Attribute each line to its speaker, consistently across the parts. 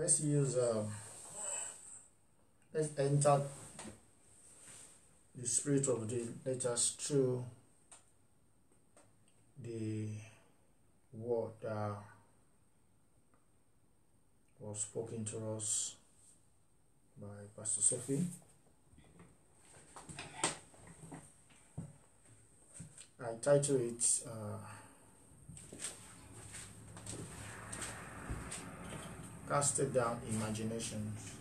Speaker 1: let's use um, let's enter the spirit of the letters through the word that was spoken to us by Pastor Sophie. I title it uh, Casted Down Imaginations.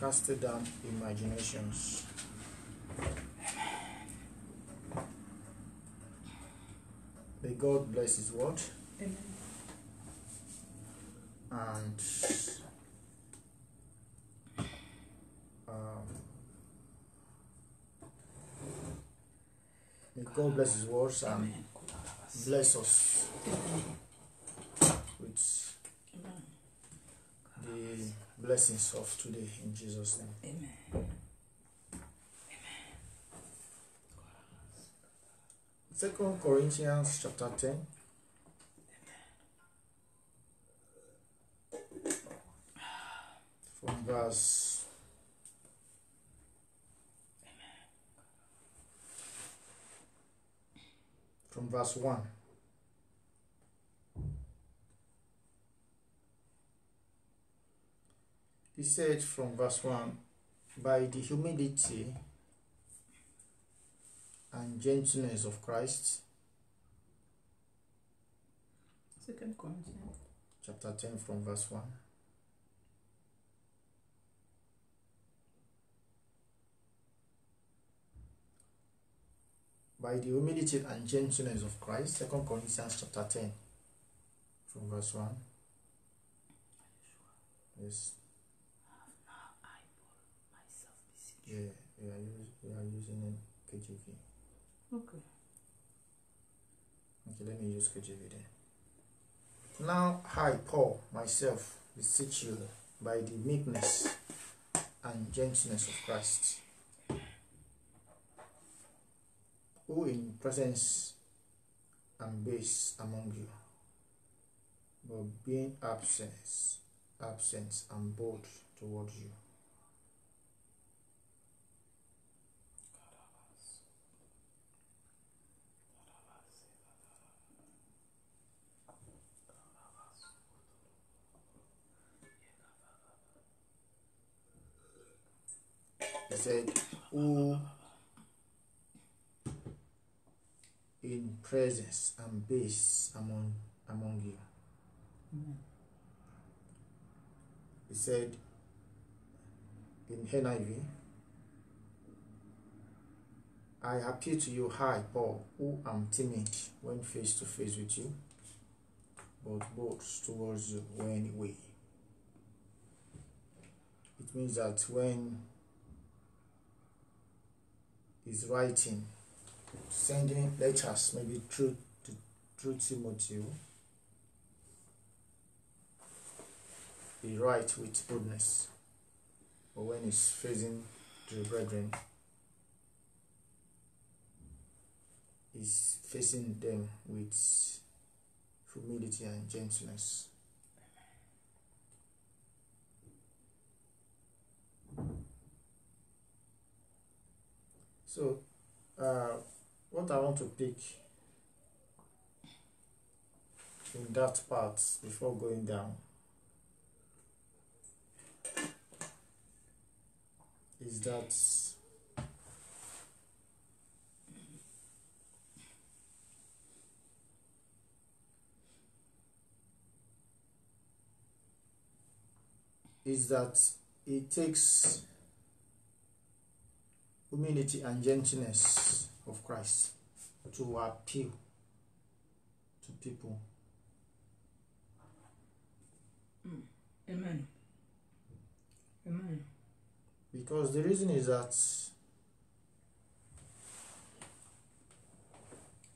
Speaker 1: Casted Down Imaginations. May God bless His word
Speaker 2: Amen.
Speaker 1: and um, may God bless His words and bless us with
Speaker 2: Amen.
Speaker 1: the blessings of today in Jesus' name.
Speaker 2: Amen.
Speaker 1: Second Corinthians chapter 10. From verse from verse 1. He said from verse 1 By the humility and gentleness of Christ,
Speaker 2: Second Corinthians.
Speaker 1: chapter 10, from verse 1. By the humility and gentleness of Christ, 2 Corinthians chapter 10, from verse 1. Yes,
Speaker 2: I, Paul, myself beseech
Speaker 1: yeah, we are, use, we are using KJV.
Speaker 2: Okay.
Speaker 1: Okay, let me use KJV then. Now, I, Paul, myself, beseech you by the meekness and gentleness of Christ, who in presence and base among you, but being absent, absent and bold toward you. Who in presence and base among among you.
Speaker 2: Amen.
Speaker 1: He said in NIV, I appeal to you, hi, Paul, who am timid when face to face with you, but bold towards you when we. It means that when he's writing, sending letters, maybe through to, through Timothy, he writes with boldness. But when he's facing the brethren, he's facing them with humility and gentleness. So, uh, what I want to pick in that part before going down is that is that it takes humility and gentleness of Christ to appeal to people. Mm.
Speaker 2: Amen. Amen.
Speaker 1: Because the reason is that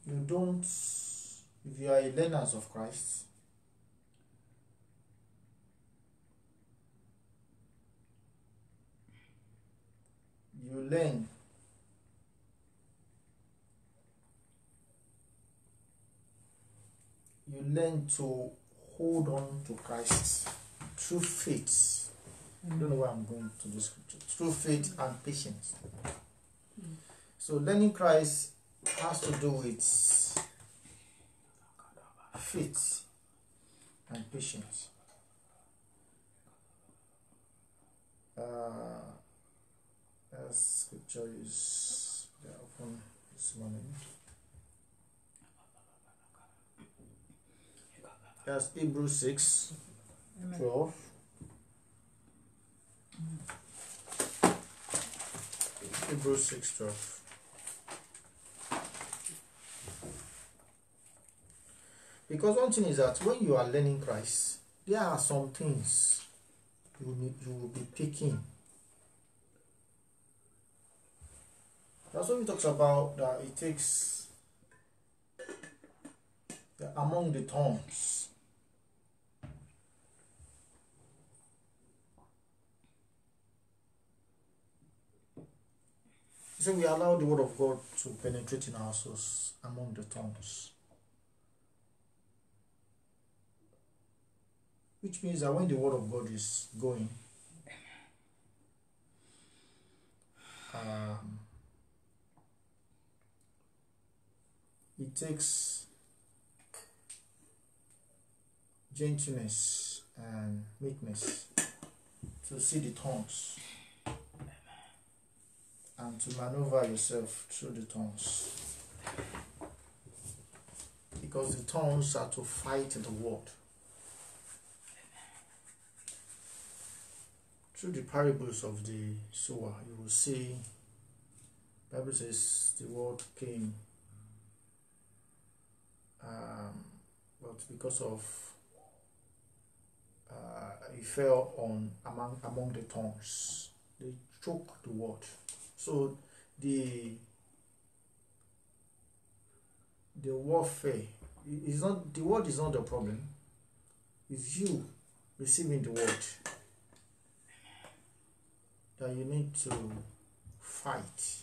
Speaker 1: you don't, if you are a learners of Christ, you learn you learn to hold on to Christ through faith. I don't know where I'm going to the scripture. Through faith and patience. So learning Christ has to do with faith and patience. Uh, as scripture is upon this morning. That's Hebrews 6
Speaker 2: Amen.
Speaker 1: 12. Hebrews 6 12. Because one thing is that when you are learning Christ, there are some things you need you will be picking. That's what he talks about that it takes that among the tongues. So we allow the word of God to penetrate in our souls among the tongues. Which means that when the word of God is going, um, it takes gentleness and meekness to see the tongues and to maneuver yourself through the tongues. Because the tongues are to fight the word. Through the parables of the sower, you will see Bible says the word came um, but because of uh, it fell on among among the tongues, they choked the word. So the the warfare is not the word is not the problem. It's you receiving the word that you need to fight.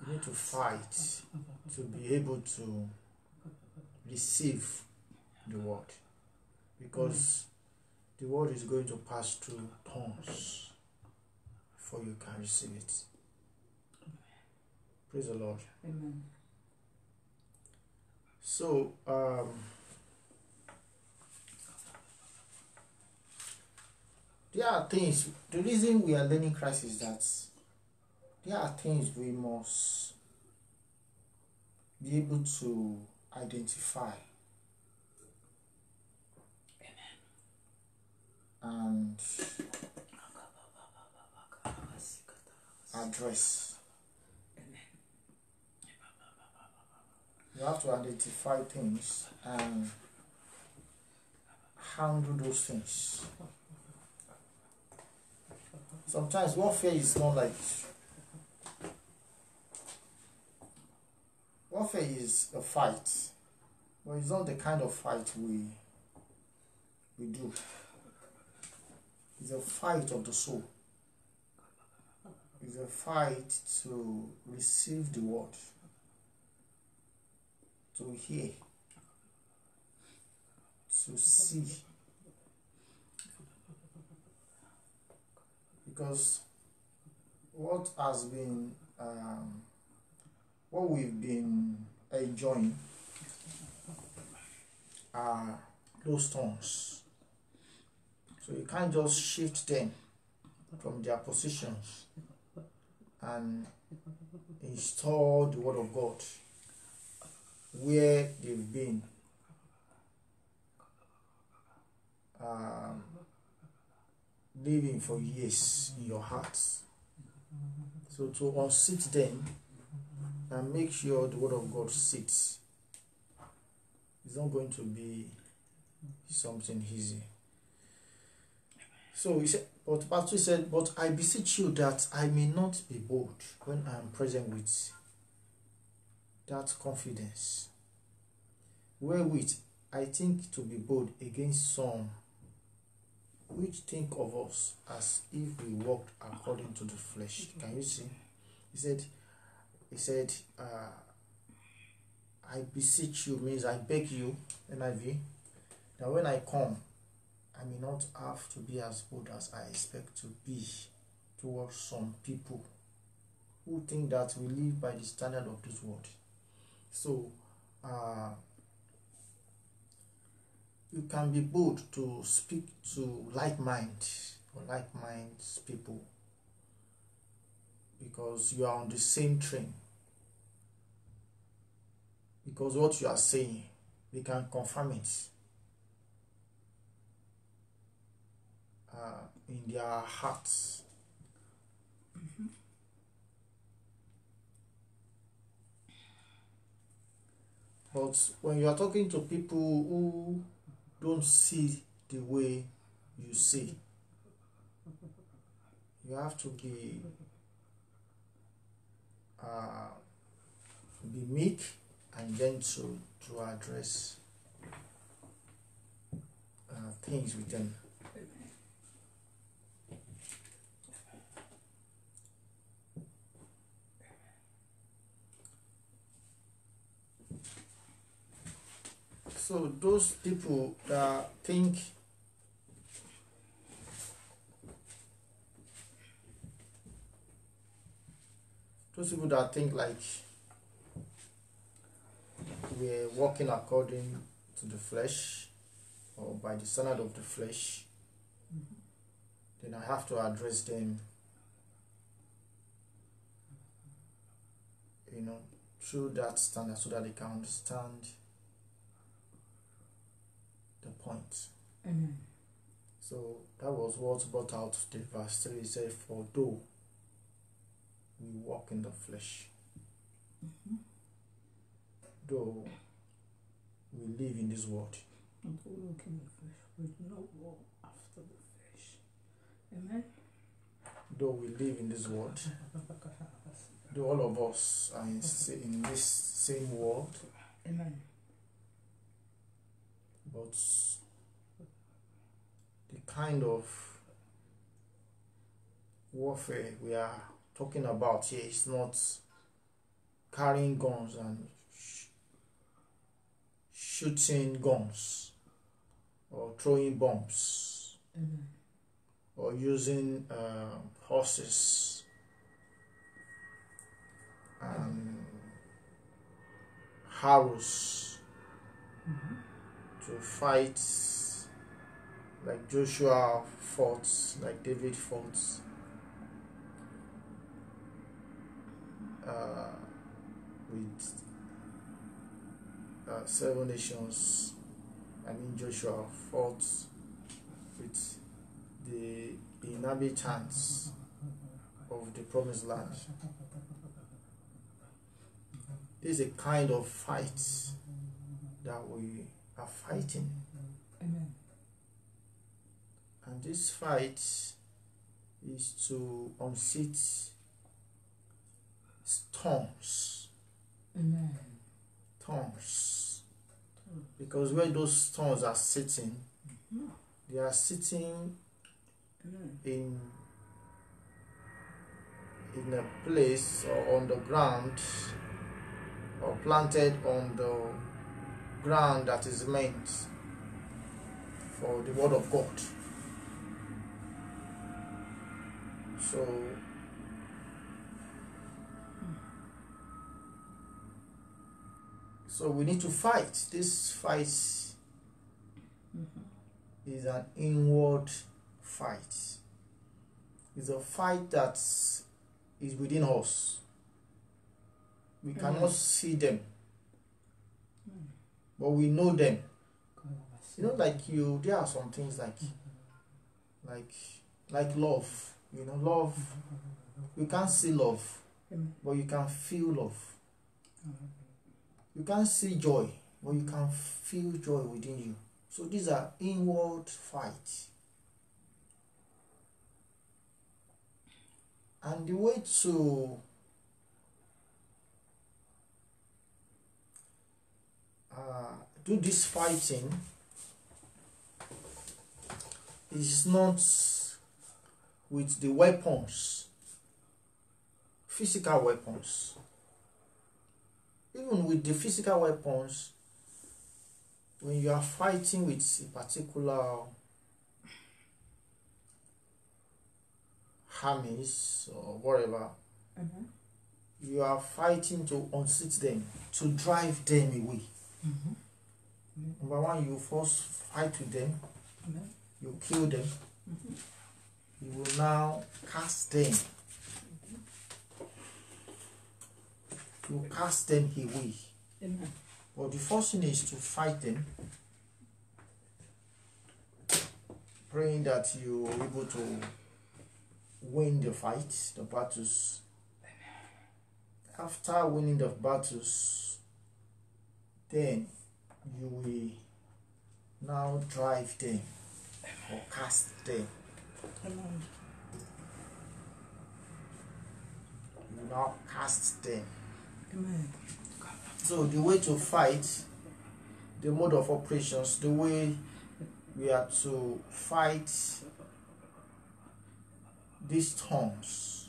Speaker 1: You need to fight to be able to receive the word because the word is going to pass through tongues before you can receive it. Praise the Lord.
Speaker 2: Amen.
Speaker 1: So, um, there are things, the reason we are learning Christ is that there are things we must be able to identify and address. You have to identify things and handle those things. Sometimes warfare is not like warfare is a fight, but it's not the kind of fight we we do. It's a fight of the soul. It's a fight to receive the word, to hear, to see. Because what has been, um, what we've been enjoying are those tongues. So you can't just shift them from their positions and install the word of God where they've been um, living for years in your heart. So to unseat them and make sure the word of God sits is not going to be something easy. So he said, but Pastor said, But I beseech you that I may not be bold when I am present with that confidence, wherewith I think to be bold against some which think of us as if we walked according to the flesh. Can you see? He said, He said, uh, I beseech you means I beg you, NIV, that when I come, I may not have to be as bold as I expect to be towards some people who think that we live by the standard of this world. So, uh, you can be bold to speak to like mind or like minds people because you are on the same train. Because what you are saying, they can confirm it uh, in their hearts. But when you are talking to people who don't see the way you see, you have to be uh, be meek and gentle to address uh, things with them. So those people that think those people that think like we're walking according to the flesh or by the standard of the flesh, then I have to address them, you know, through that standard so that they can understand the point.
Speaker 2: Amen.
Speaker 1: So that was what brought out the verse 3 it said, For though we walk in the flesh, mm-hmm. though we live in this world,
Speaker 2: walk in the flesh, we do not walk after the flesh. Amen.
Speaker 1: though we live in this world, though all of us are in, in this same world,
Speaker 2: Amen.
Speaker 1: but the kind of warfare we are talking about here is not carrying guns and sh- shooting guns or throwing bombs
Speaker 2: Amen.
Speaker 1: or using uh, horses and arrows to fight like Joshua fought, like David fought. Uh, with uh, seven nations, I mean Joshua fought with the inhabitants of the promised land. This is a kind of fight that we are fighting.
Speaker 2: Amen.
Speaker 1: And this fight is to unseat storms.
Speaker 2: Amen.
Speaker 1: Because where those storms are sitting, mm-hmm. they are sitting
Speaker 2: Amen.
Speaker 1: in in a place or on the ground or planted on the ground that is meant for the word of God. So so we need to fight. This fight is an inward fight. It's a fight that is within us. We cannot see them, but we know them. You know, like you, there are some things like, like, like love. You know, love. You can't see love, but you can feel love. You can't see joy, but you can feel joy within you. So these are inward fights. And the way to uh, do this fighting is not with the weapons, physical weapons. Even with the physical weapons, when you are fighting with a particular armies or whatever,
Speaker 2: Amen.
Speaker 1: you are fighting to unseat them, to drive them away.
Speaker 2: Mhm.
Speaker 1: Number one, you first fight with them,
Speaker 2: Amen.
Speaker 1: you kill them,
Speaker 2: Mhm.
Speaker 1: you will now cast them. You cast them away.
Speaker 2: Amen.
Speaker 1: But the first thing is to fight them, praying that you are able to win the fight, the battles. After winning the battles, then you will now drive them or cast them.
Speaker 2: Amen.
Speaker 1: You will now cast them. So the way to fight, the mode of operations, the way we are to fight these storms.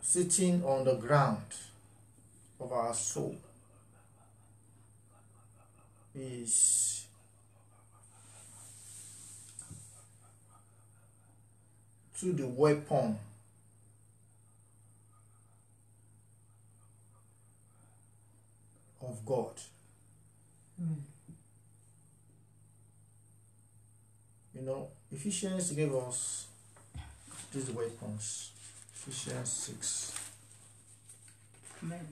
Speaker 1: Sitting on the ground of our soul is to the weapon of God.
Speaker 2: Amen.
Speaker 1: You know, Ephesians gave us these weapons. Ephesians 6.
Speaker 2: Amen.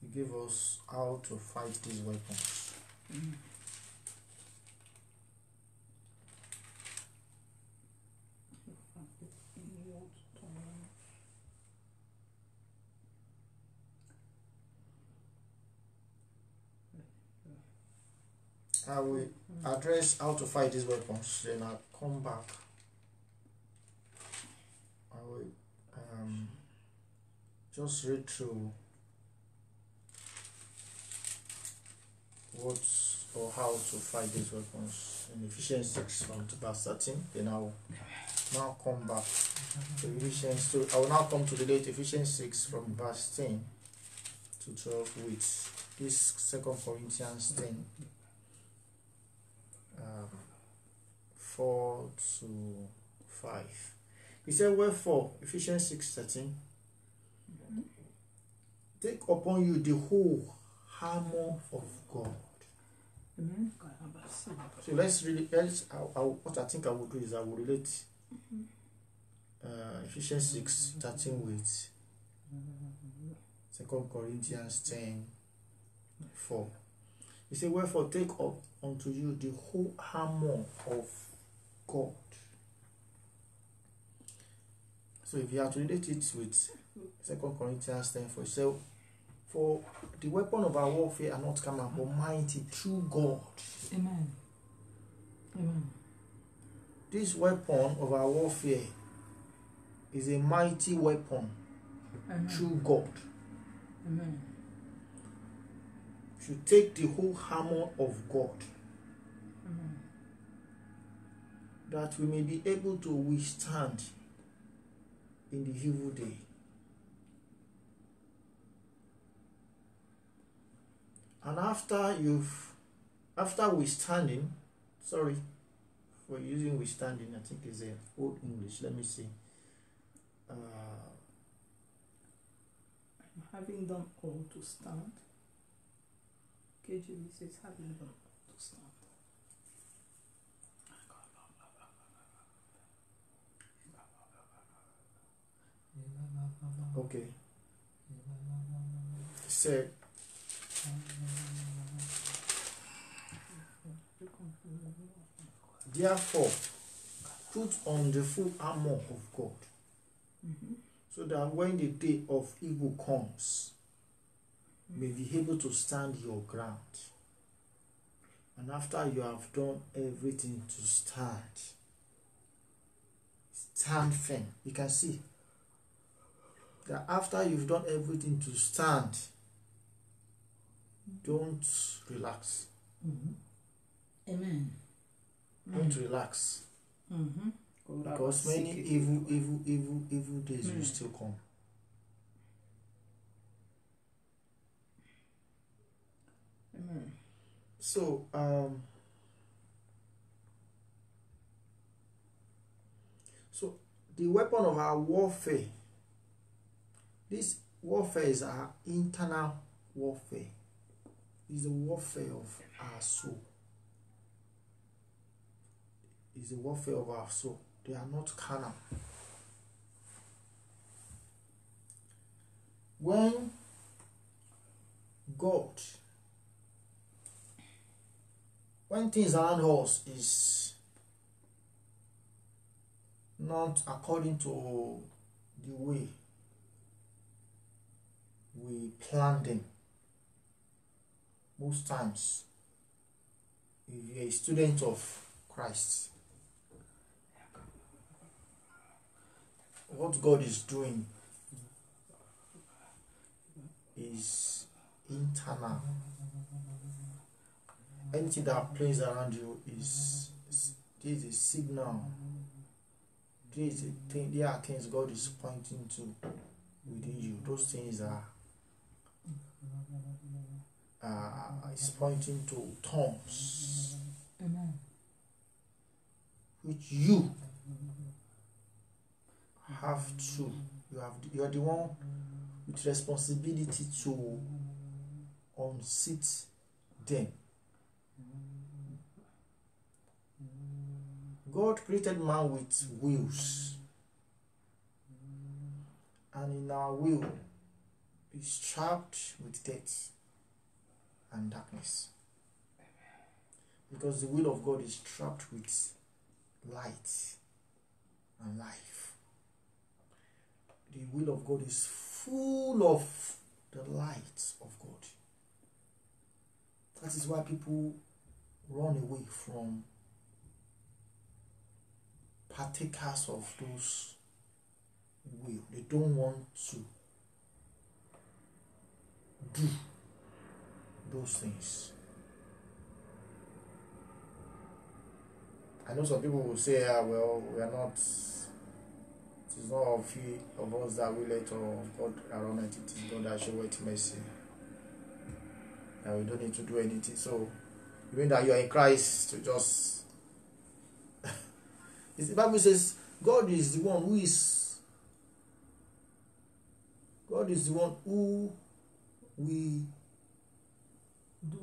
Speaker 1: He gave us how to fight these weapons.
Speaker 2: Mm. Inward turn.
Speaker 1: I will address how to fight these weapons, then I'll come back. I will um, just read through what or how to fight these weapons in Ephesians 6 from verse 13. Then I'll now come back to Ephesians 2. I will now come to the date Ephesians 6 from verse 10 to 12 with this Second Corinthians 10 4 to 5. He said, Wherefore, Ephesians 6 13, take upon you the whole armor of God.
Speaker 2: Amen.
Speaker 1: So let's really, let's, I, I, what I think I will do is I will relate uh, Ephesians 6 13 with Second Corinthians 10 4. He said, Wherefore take up unto you the whole armor of God. So if you have to relate it with Second Corinthians 10 4, so for the weapon of our warfare are not carnal, but mighty through God.
Speaker 2: Amen. Amen.
Speaker 1: This weapon of our warfare is a mighty weapon
Speaker 2: Amen.
Speaker 1: through God.
Speaker 2: Amen.
Speaker 1: Should take the whole armor of God
Speaker 2: Amen.
Speaker 1: That we may be able to withstand in the evil day. And after you've, after withstanding, sorry for using withstanding, I think is a old English. Let me see. Uh,
Speaker 2: Having done all to stand. KJV says having done all to stand.
Speaker 1: Okay. He said, therefore, put on the full armor of God.
Speaker 2: Mm-hmm.
Speaker 1: so that when the day of evil comes, may be able to stand your ground. And after you have done everything to stand, stand firm. You can see that after you've done everything to stand, don't relax.
Speaker 2: Mm-hmm. Amen.
Speaker 1: Don't relax.
Speaker 2: Mm-hmm. God
Speaker 1: because many evil evil evil evil days will
Speaker 2: Mm.
Speaker 1: still come
Speaker 2: Amen.
Speaker 1: so um so the weapon of our warfare this warfare is our internal warfare. Is the warfare of our soul. Is the warfare of our soul. They are not carnal. When god when things around us is not according to the way we plan them. Most times if you're a student of christ what god is doing is internal. Anything that plays around you is, is there is a signal. There is a thing there are things god is pointing to within you. Those things are uh, is pointing to tongues which you have to you have you are the one with responsibility to unseat them. God created man with wills and in our will is trapped with death and darkness because the will of god is trapped with light and life the will of God is full of the light of God. That is why people run away from partakers of those will. They don't want to do those things. I know some people will say, ah, well, we are not it is not of he of us that will it or God around it, it is God that show it mercy. And we don't need to do anything. So mean that you are in Christ to just the Bible says God is the one who is God is the one who we
Speaker 2: Do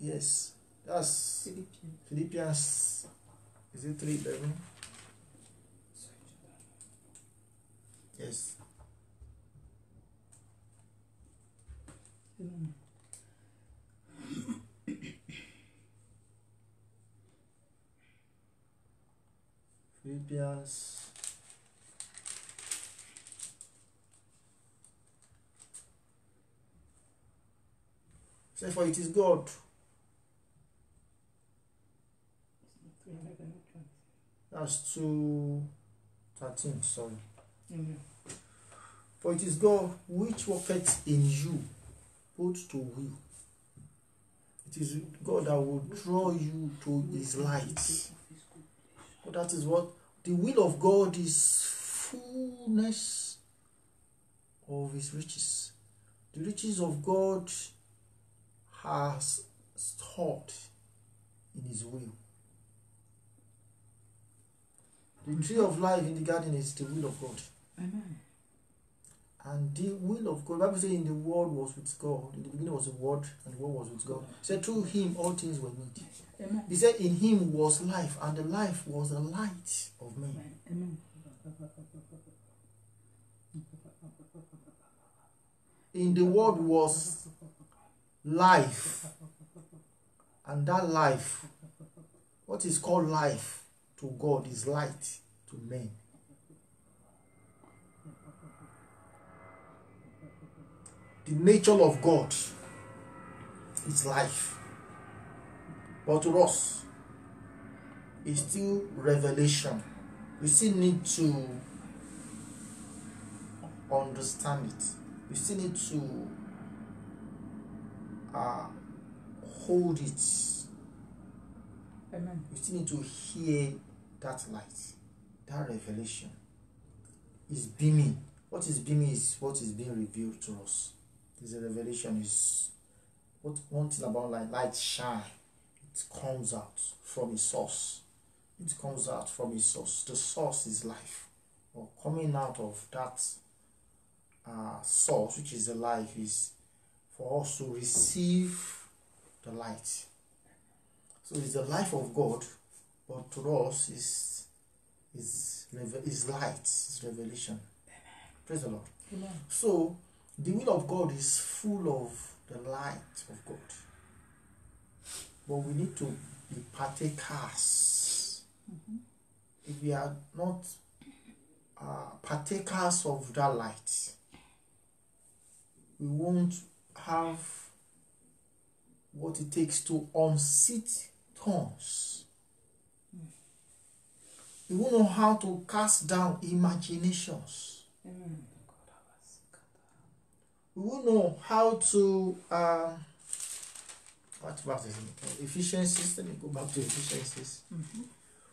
Speaker 1: yes that's
Speaker 2: Philippians.
Speaker 1: Philippians is it three eleven? Yes.
Speaker 2: Amen.
Speaker 1: Philippians Say for it is God.
Speaker 2: Three eleven twenty.
Speaker 1: That's two thirteen, sorry.
Speaker 2: Amen.
Speaker 1: For it is God which worketh in you both to will. It is God that will draw you to his light. But that is what the will of God is fullness of his riches. The riches of God has stored in his will. The tree of life in the garden is the will of God.
Speaker 2: Amen.
Speaker 1: And the will of God, Bible says in the word was with God. In the beginning was the word, and the word was with God. It said through him all things were made.
Speaker 2: Amen.
Speaker 1: He said in him was life, and the life was the light of men.
Speaker 2: Amen.
Speaker 1: In the word was life. And that life, what is called life to God is light to men. The nature of God is life. But to us, it's still revelation. We still need to understand it. We still need to uh, hold it.
Speaker 2: Amen.
Speaker 1: We still need to hear that light. that revelation is beaming. What is beaming is what is being revealed to us. Is a revelation is what one thing about light, light shine. It comes out from a source. It comes out from a source. The source is life. Or coming out of that uh, source, which is the life, is for us to receive the light. So it's the life of God, but to us is is is light, is revelation. Praise the Lord.
Speaker 2: Amen.
Speaker 1: So the will of God is full of the light of God. But we need to be partakers. If we are not uh, partakers of that light, we won't have what it takes to unseat tongues. We won't know how to cast down imaginations.
Speaker 2: Amen.
Speaker 1: we will know how to um what verse is it? efficiencies let me go back to efficiencies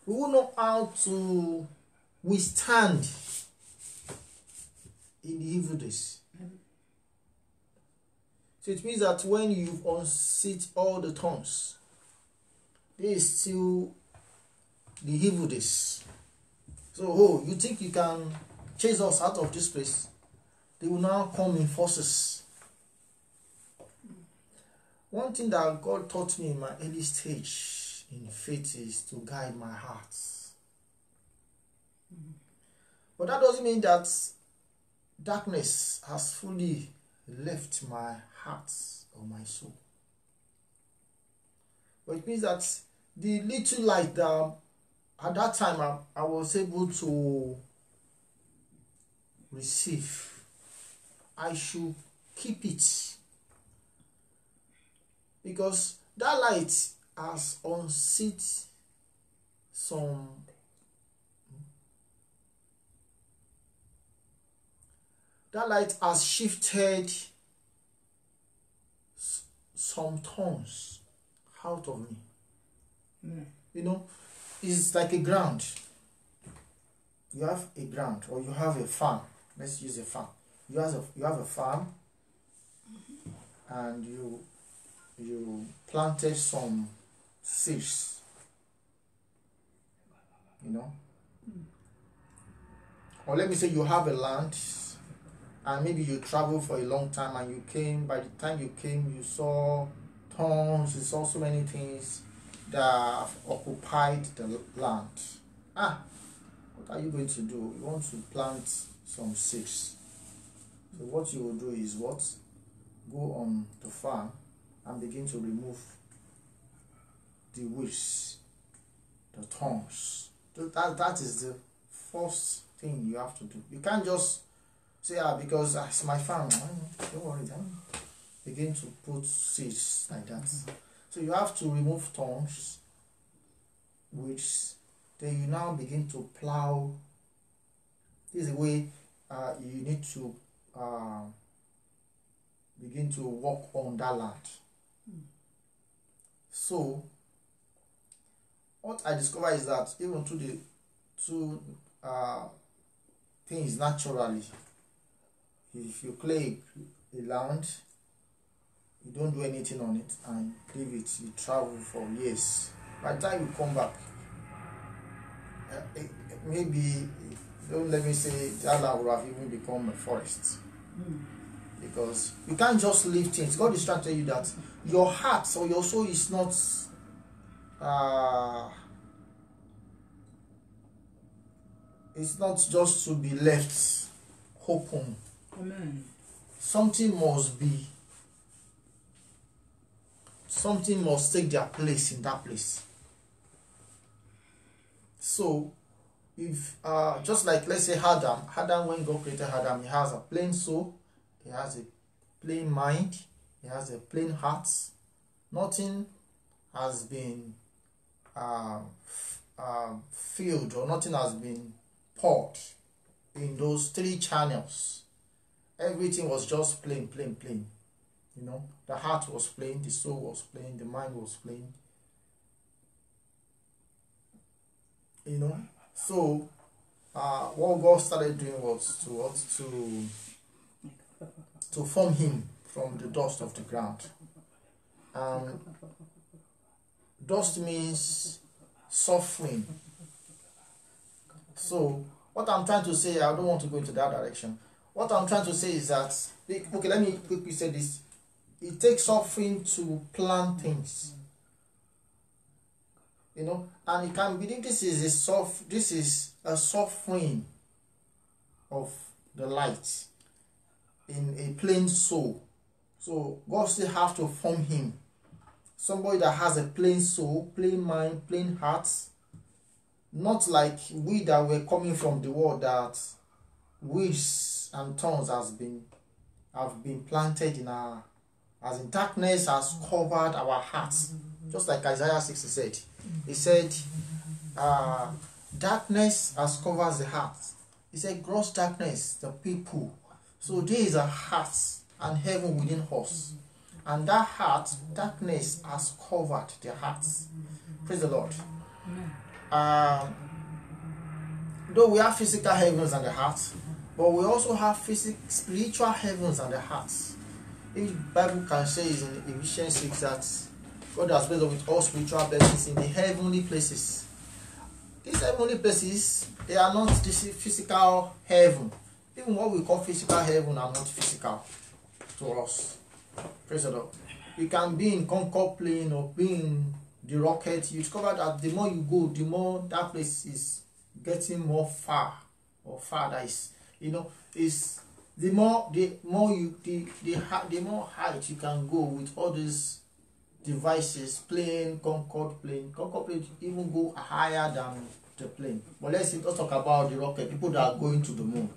Speaker 1: we will know how to withstand in the evil days so it means that when you unseat all the tongues there is still the evil days so oh you think you can chase us out of this place they will now come in forces. One thing that God taught me in my early stage in faith is to guide my heart. But that doesn't mean that darkness has fully left my heart or my soul. But it means that the little light that at that time I, I was able to receive I should keep it because that light has unseat some that light has shifted some tongues out of me.
Speaker 2: Amen.
Speaker 1: you know it's like a ground. You have a ground or you have a farm. Let's use a farm. You have a you have a farm and you you planted some seeds. You know? Hmm. Or let me say you have a land and maybe you travel for a long time and you came by the time you came you saw thorns you saw so many things that have occupied the land ah what are you going to do you want to plant some seeds so what you will do is what? Go on the farm and begin to remove the weeds, the thorns. That, that is the first thing you have to do. You can't just say, ah, because ah, it's my farm. Don't worry. Then begin to put seeds like that. So you have to remove thorns, which then you now begin to plow. This is the way uh, you need to uh, begin to walk on that land. So, what I discover is that even to the two uh, things naturally, if you clay a land, you don't do anything on it and leave it, you travel for years. By the time you come back, uh, maybe don't let me say that land will have even become a forest because you can't just leave things. God is trying to tell you that your heart or your soul is not uh, it's not just to be left open.
Speaker 2: Amen.
Speaker 1: Something must be something must take their place in that place. So if uh just like let's say Adam, Adam when God created Adam, he has a plain soul, he has a plain mind, he has a plain heart. Nothing has been uh, uh, filled or nothing has been poured in those three channels. Everything was just plain, plain, plain. You know, the heart was plain, the soul was plain, the mind was plain. You know, so uh, what God started doing was to what to to form him from the dust of the ground. Um, dust means suffering. So what I'm trying to say, I don't want to go into that direction. What I'm trying to say is that okay, let me quickly say this. It takes suffering to plant things. You know, and you can believe this is a soft this is a suffering of the light in a plain soul. So God still have to form him. Somebody that has a plain soul, plain mind, plain heart. Not like we that were coming from the world that weeds and thorns has been have been planted in our as in darkness has covered our hearts. Just like Isaiah 60 said. He said, uh, darkness has covered the heart. He said, gross darkness, the people. So there is a heart and heaven within us. And that heart, darkness has covered their hearts. Praise the Lord. Uh, though we have physical heavens and the heart, but we also have physical, spiritual heavens and the hearts. If the Bible can say in Ephesians 6 that God has blessed us with all spiritual blessings in the heavenly places. These heavenly places, they are not this physical heaven. Even what we call physical heaven are not physical to us. Praise the Lord. You can be in Concord plane or be in the rocket. You discover that the more you go, the more that place is getting more far or farther is you know is the more the more you the the the more height you can go with all these devices plane concorde plane concorde plane even go higher than the plane. But let's let's talk about the rocket people that are going to the moon.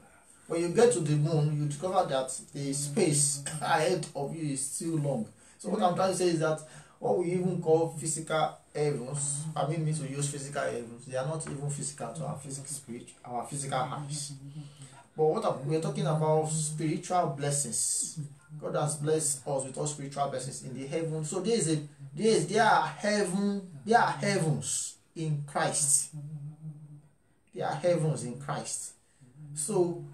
Speaker 1: When you get to the moon you discover that the space ahead of you is still long. So what i'm trying to say is that what we even call physical heavens i mean me to use physical heavens they are not even physical to our physical spirit our physical eyes but what we're talking about spiritual blessings God has blessed us with all spiritual blessings in the heaven. So there is a there is there are heaven there are heavens in Christ. There are heavens in Christ. So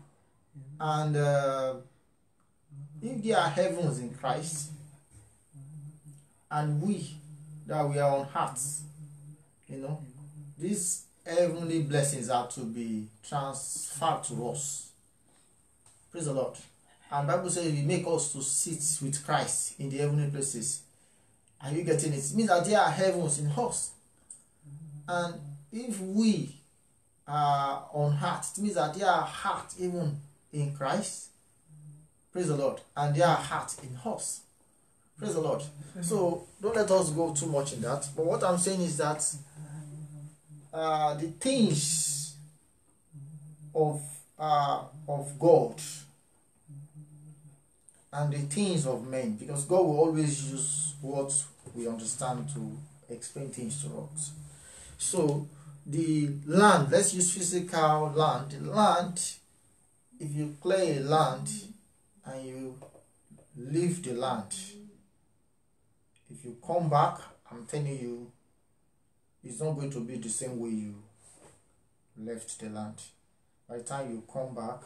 Speaker 1: and uh, if there are heavens in Christ and we that we are on hearts, you know, these heavenly blessings are to be transferred to us. Praise the Lord. And Bible says we make us to sit with Christ in the heavenly places. Are you getting it? It means that there are heavens in us. And if we are on heart, it means that there are heart even in Christ. Praise the Lord. And there are heart in us. Praise the Lord. So don't let us go too much in that. But what I'm saying is that uh, the things of uh, of God and the things of men because God will always use what we understand to explain things to us. So the land, let's use physical land. The land, if you clear a land and you leave the land, if you come back, I'm telling you, it's not going to be the same way you left the land. By the time you come back,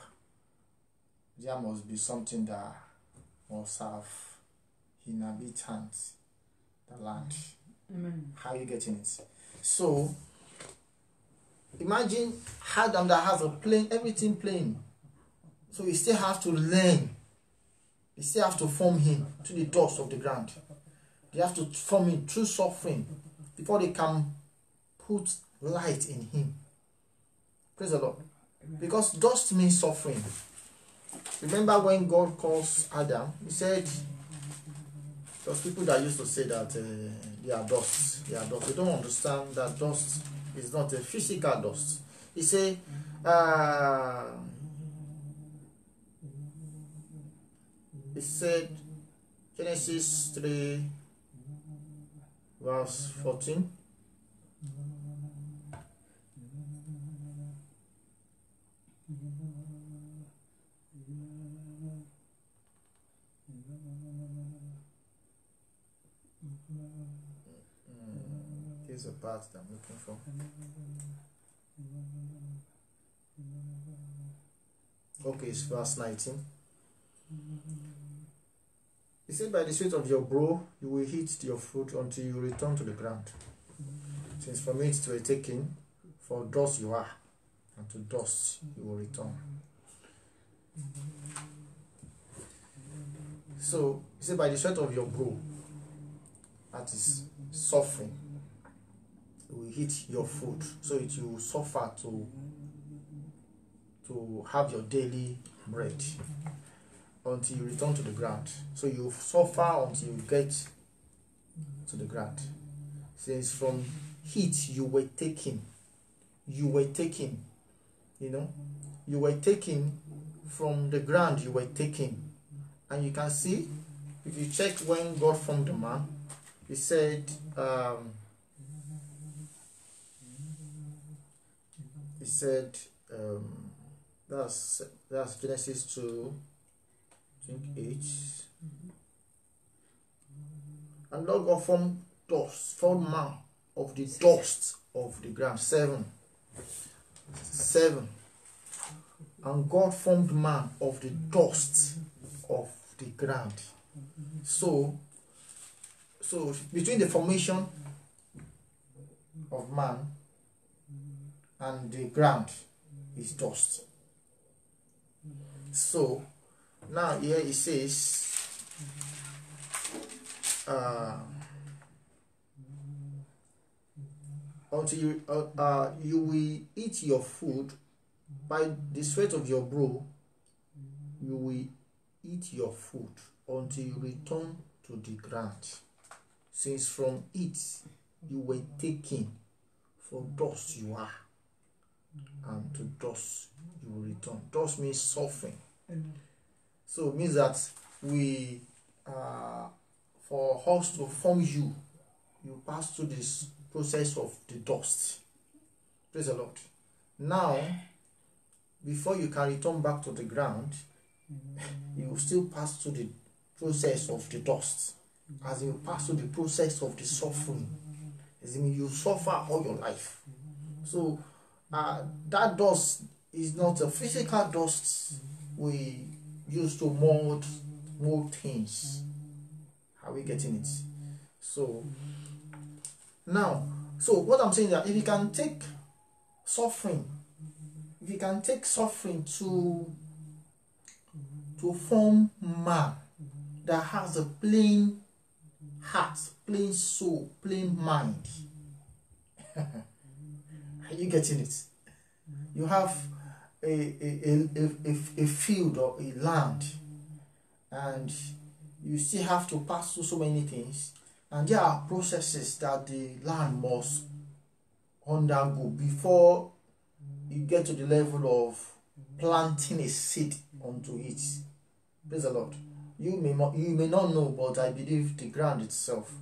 Speaker 1: there must be something that must have inhabitants the land.
Speaker 2: Amen.
Speaker 1: How are you getting it? So imagine Adam that has a plane, everything plain. So you still have to learn. You still have to form him to the dust of the ground. They have to form him through suffering before they can put light in him. Praise the Lord. Because dust means suffering. Remember when God calls Adam, he said, those people that used to say that uh, they are dust, they are dust. They don't understand that dust is not a physical dust. He said, uh, he said, Genesis 3, verse 14. Here's a part that I'm looking for. Okay, it's verse 19. He said, By the sweat of your brow you will eat your fruit until you return to the ground. Since from it you were taken, for dust you are, and to dust you will return. So, he said, By the sweat of your brow, that is suffering, will eat your food. So it will suffer to to have your daily bread until you return to the ground. So you suffer until you get to the ground. Since from heat you were taken, you were taken, you know, you were taken from the ground, you were taken. And you can see, if you check when God formed the man, he said, um, said, um, that's that's Genesis 2, I think mm-hmm. 8. Mm-hmm. And Lord God formed dust, formed man of the dust of the ground. Seven. Seven. And God formed man of the mm-hmm. dust of the ground. So, so between the formation of man and the ground is dust. So now here it says uh, until you uh, uh, you will eat your food. By the sweat of your brow you will eat your food until you return to the ground. Since from it you were taken for dust you are and to dust you will return. Dust means suffering. So it means that we uh, for us to form you you pass through this process of the dust. Praise the lord. Now before you can return back to the ground you will still pass through the process of the dust. As you pass through the process of the suffering. As in you suffer all your life. So uh, that dust is not a physical dust we use to mold mold things. Are we getting it? So now so what i'm saying that if you can take suffering if you can take suffering to to form man that has a plain heart plain soul plain mind are you getting it? You have a a, a, a, a, field or a land and you still have to pass through so many things and there are processes that the land must undergo before you get to the level of planting a seed onto it. Praise the lord. You may you may not know but i believe the ground itself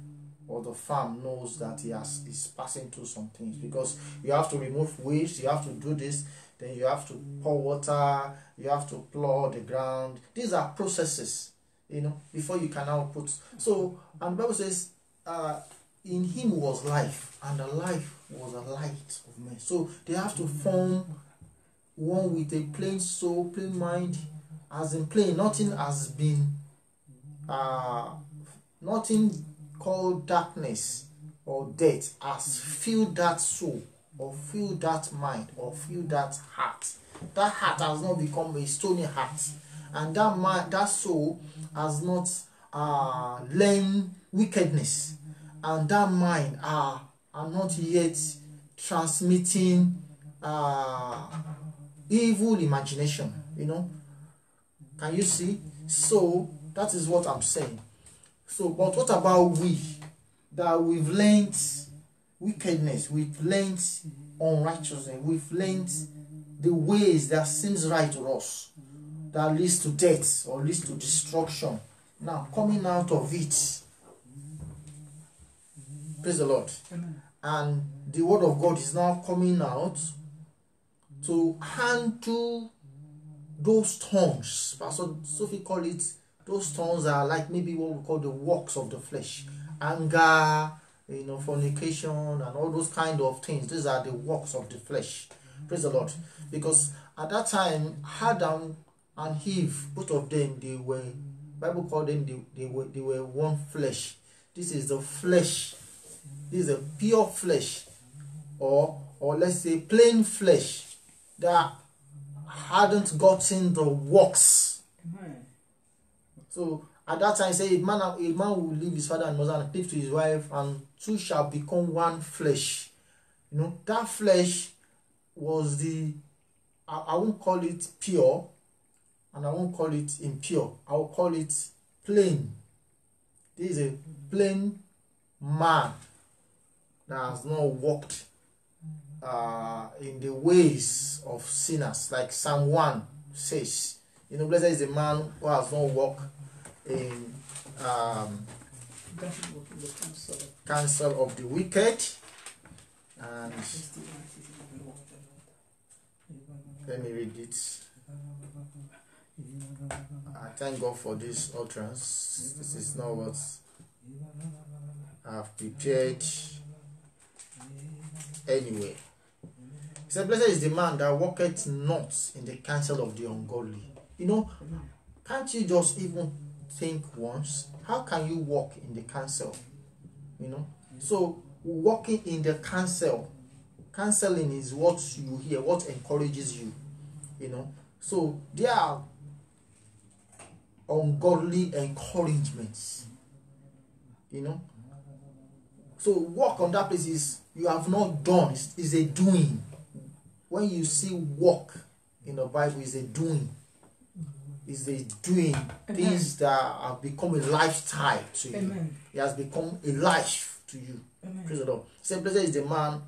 Speaker 1: or the farm knows that he has is passing through some things. Because you have to remove weeds you have to do this then you have to pour water you have to plow the ground. These are processes you know before you can now put. So and the bible says uh in him was life and the life was a light of men. So they have to form one with a plain soul plain mind as in plain nothing has been uh nothing called darkness or death has filled that soul or filled that mind or filled that heart. That heart has not become a stony heart. And that mind that soul has not uh learned wickedness. And that mind are are not yet transmitting uh evil imagination you know? Can you see? So that is what i'm saying so but what about we? That we've learned wickedness we've learned unrighteousness we've learned the ways that seems right to us that leads to death or leads to destruction. Now coming out of it praise the lord.
Speaker 2: Amen.
Speaker 1: and the word of god is now coming out to handle those tongues. Pastor sophie call it those tongues are like maybe what we call the works of the flesh anger you know fornication and all those kind of things these are the works of the flesh praise the lord because at that time adam and Eve, both of them, they were Bible called them they, they were they were one flesh. This is the flesh. This is a pure flesh, or or let's say plain flesh that hadn't gotten the works. So at that time, say a man a man will leave his father and mother and cleave to his wife, and two shall become one flesh. You know that flesh was the I, I won't call it pure, and I won't call it impure. I will call it plain. This is a plain man that has not walked uh, in the ways of sinners, like Psalm 1 says. You know, blessed is the man who has not walked in um,
Speaker 2: counsel of
Speaker 1: the wicked. And let me read it. I thank God for this utterance. This is not what I've prepared anyway. He said, Blessed is the man that walketh not in the counsel of the ungodly. You know, can't you just even think once? How can you walk in the council? You know? So, walking in the council, counseling is what you hear, what encourages you. You know? So, there are ungodly encouragements. You know? So, walk on that place is you have not done, it's a doing. When you see walk in the Bible, is a doing. Is a doing things that have become a lifestyle to you.
Speaker 2: Amen.
Speaker 1: It has become a life to you. Praise
Speaker 2: Amen.
Speaker 1: the Lord. Say, blessed is the man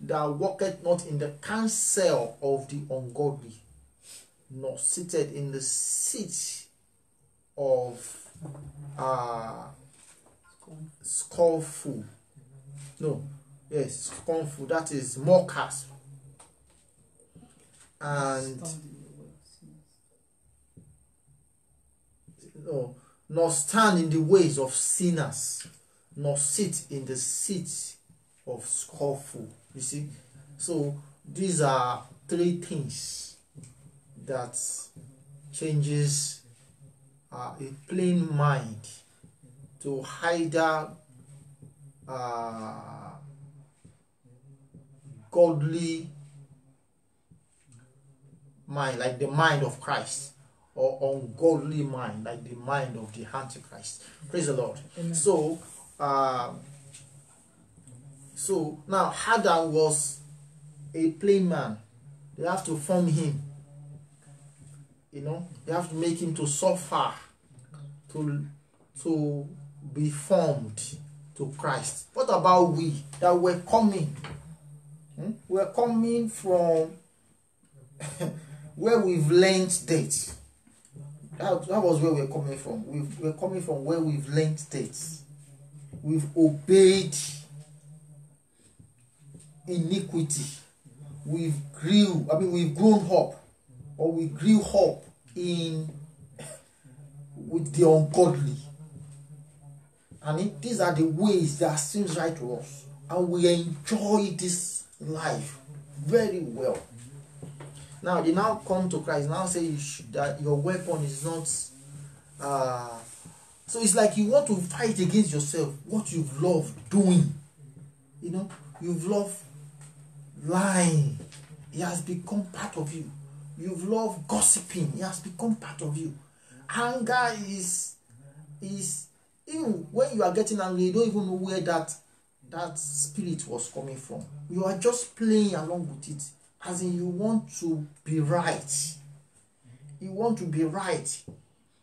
Speaker 1: that walketh not in the counsel of the ungodly, nor seated in the seat of uh, scornful. No, yes, scornful. That is mockers. And no, nor stand in the ways of sinners, nor sit in the seat of scornful. You see, so these are three things that changes uh, a plain mind to either uh, godly mind, like the mind of Christ, or ungodly mind, like the mind of the Antichrist. Praise the Lord.
Speaker 2: Amen.
Speaker 1: So, uh, so now Adam was a plain man. They have to form him. You know, they have to make him to suffer, to to be formed to Christ. What about we that were coming? Hmm? We're coming from where we've learned dates. That, that was where we're coming from. We've, we're coming from where we've learned dates. We've obeyed iniquity. We've grew, I mean, we've grown up, or we grew up in with the ungodly. And it, these are the ways that seems right to us. And we enjoy this life very well. Now they now come to Christ. Now say you should, that your weapon is not. Uh, so it's like you want to fight against yourself. What you've loved doing. You know, you've loved lying. It has become part of you. You've loved gossiping. It has become part of you. Anger is is even when you are getting angry, you don't even know where that that spirit was coming from. You are just playing along with it, as in you want to be right. You want to be right.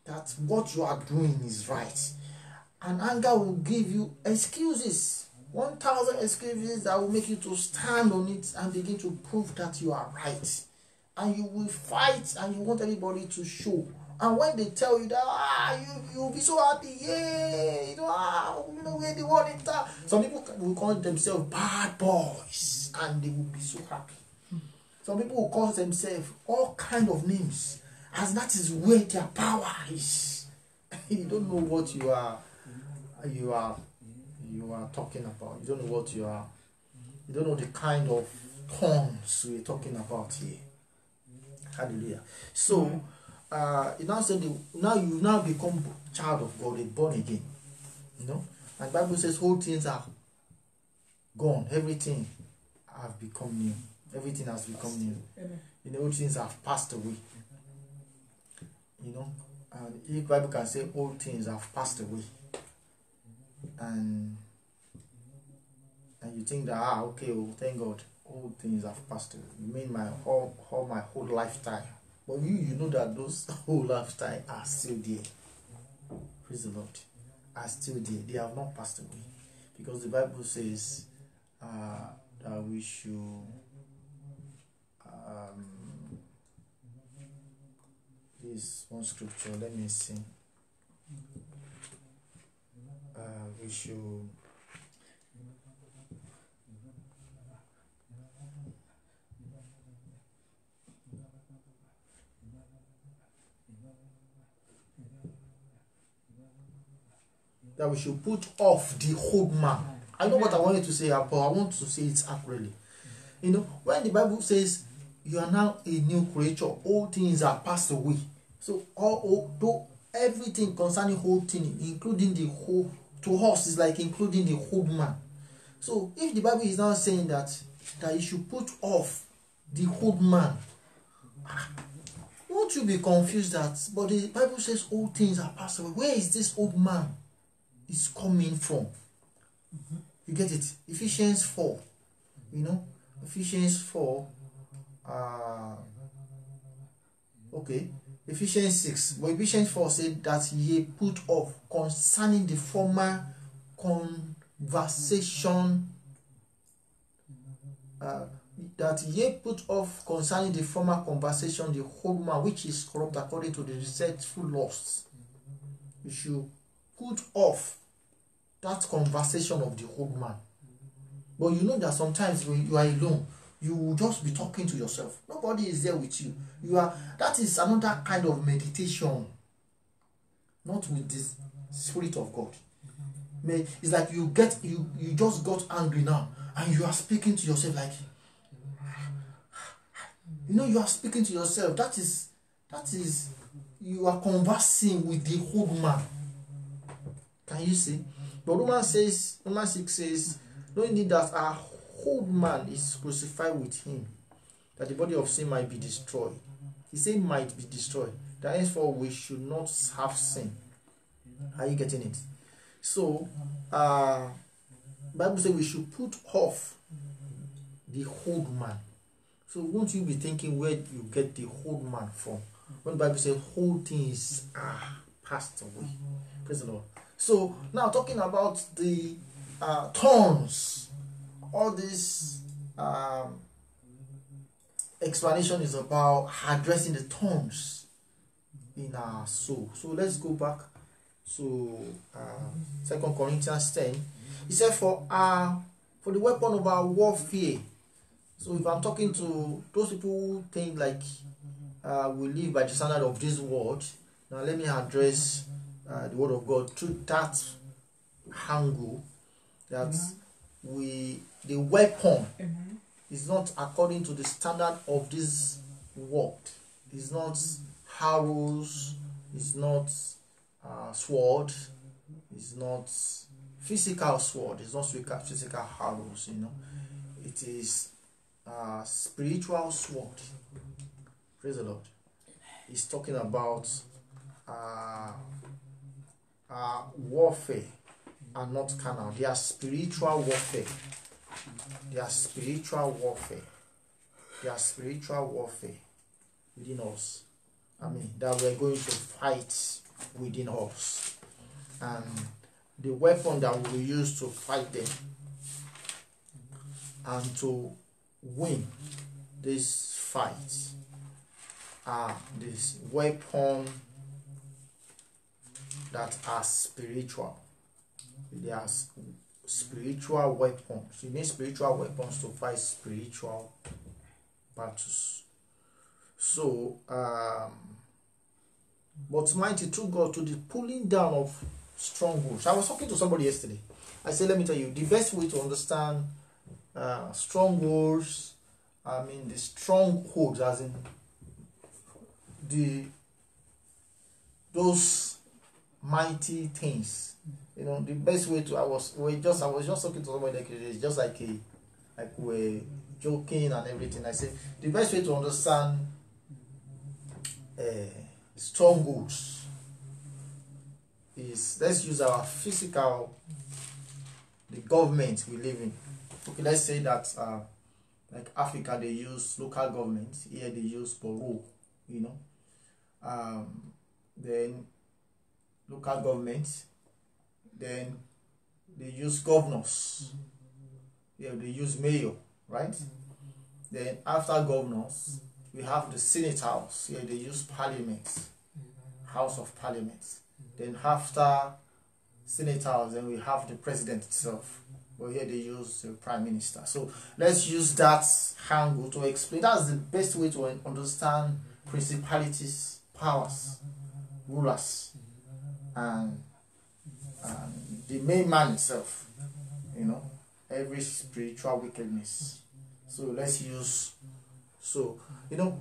Speaker 1: That what you are doing is right, and anger will give you excuses. 1000 excuses that will make you to stand on it and begin to prove that you are right and you will fight and you want everybody to show and when they tell you that ah you you'll be so happy yeah you know ah you know we're the in town some people will call themselves bad boys and they will be so happy some people will call themselves all kind of names as that is where their power is. You don't know what you are you are you are talking about. You don't know what you are. You don't know the kind of tongues we're talking about here. Hallelujah. So uh, now said now you now become child of God, born again. You know, and Bible says all things are gone, everything have become new. Everything has become new.
Speaker 2: Amen.
Speaker 1: You know, things have passed away. You know, and if Bible can say all things have passed away, and and you think that ah okay, oh thank God, all things have passed away. You mean my whole, whole my whole lifetime, but you you know that those whole lifetime are still there. Praise the Lord, are still there. They have not passed away, because the Bible says uh, that we should. Um, this one scripture. Let me see. Uh, we should. That we should put off the old man. I know what I wanted to say, but I want to say it accurately. You know, when the Bible says you are now a new creature, all things are passed away. So all, though everything concerning whole thing, including the whole to us is like including the whole man. So if the Bible is now saying that that you should put off the whole man, won't you be confused that but the Bible says all things are passed away. Where is this old man is coming from? You get it? Ephesians 4. You know? Ephesians 4. Uh, okay. Ephesians 6. But Ephesians 4 said that ye put off concerning the former conversation. Uh, that ye put off concerning the former conversation the whole man which is corrupt according to the deceitful lusts. You should put off that conversation of the whole man. But you know that sometimes when you are alone, you will just be talking to yourself. Nobody is there with you. You are that is another kind of meditation. Not with this spirit of God. May it's like you get you you just got angry now and you are speaking to yourself like you know you are speaking to yourself. That is that is you are conversing with the whole man. Can you see? But Romans says, Romans 6 says, knowing that our whole man is crucified with him, that the body of sin might be destroyed. He said might be destroyed. That henceforth we should not have sin. Are you getting it? So uh Bible says we should put off the whole man. So won't you be thinking where you get the whole man from? When Bible says whole things are passed away. Praise the Lord. So now talking about the uh, thorns, all this um, explanation is about addressing the thorns in our soul. So let's go back to uh, Second Corinthians ten. He said, "For our for the weapon of our warfare." So if I'm talking to those people who think like uh, we live by the standard of this world, now let me address uh, the word of God through that angle that we the weapon
Speaker 2: Amen.
Speaker 1: is not according to the standard of this world. It's not arrows, it's not uh, sword, it's not physical sword, it's not physical physical arrows, you know. It is uh, spiritual sword. Praise the Lord. He's talking about uh, uh, warfare and not carnal. They are spiritual warfare. They are spiritual warfare. They are spiritual warfare within us. I mean, that we're going to fight within us. And the weapon that we use to fight them and to win this fight are this weapon that are spiritual. They are spiritual weapons. You need spiritual weapons to fight spiritual battles. So, um, but mighty through God to the pulling down of strongholds. I was talking to somebody yesterday. I said, let me tell you, the best way to understand uh, strongholds, I mean, the strongholds, as in the those mighty things. You know, the best way to I was we just I was just talking to somebody like it's just like a like we're joking and everything. I said the best way to understand uh, strongholds is let's use our physical the government we live in. Okay, let's say that uh, like Africa they use local government, here they use borough, you know. Um, then local government, then they use governors, yeah, they use mayor, right? Then after governors, we have the Senate House, here they use parliament, House of Parliament. Then after Senate House, then we have the president itself. But here they use the prime minister. So let's use that angle to explain. That's the best way to understand principalities, powers, rulers, and, the main man itself. You know, every spiritual wickedness. So let's use. So you know,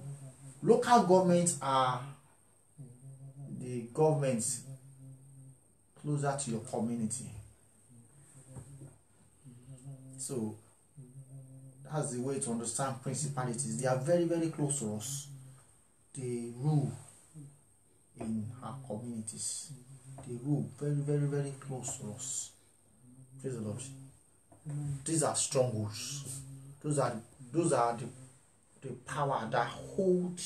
Speaker 1: local governments are the governments closer to your community. So that's the way to understand principalities. They are very, very close to us. They rule in our communities. They rule very, very, very close to us. Praise the Lord. These are strongholds. Those are those are the, the power that hold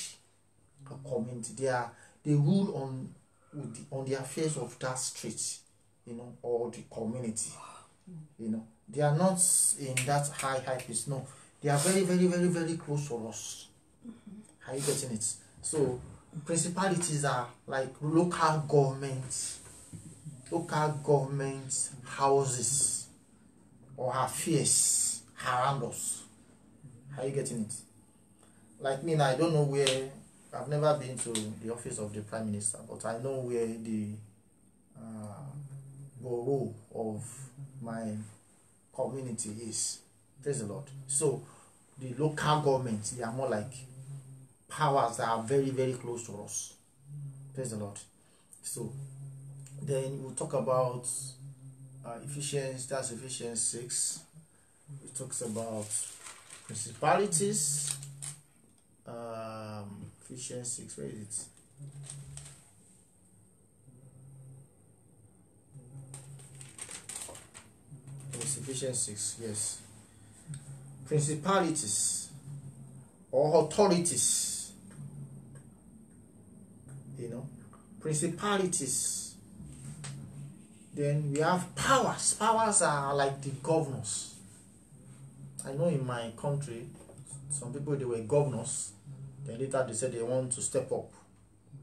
Speaker 1: a community. They are they rule on with the, on the affairs of that street, you know, or the community. You know, they are not in that high high place. No, they are very, very, very, very close to us. Are you getting it? So principalities are like local government, local government houses or affairs around us. Are you getting it? Like me I don't know where I've never been to the office of the prime minister, but I know where the uh, borough of my community is. Praise the Lord. So the local government, they are more like powers that are very, very close to us. Praise the Lord. So then we'll talk about uh, Ephesians, that's Ephesians 6. It talks about principalities. Um, Ephesians 6, where is it? It's Ephesians 6, yes. Principalities or authorities. You know, principalities. Then we have powers. Powers are like the governors. I know in my country, some people they were governors then later they said they want to step up.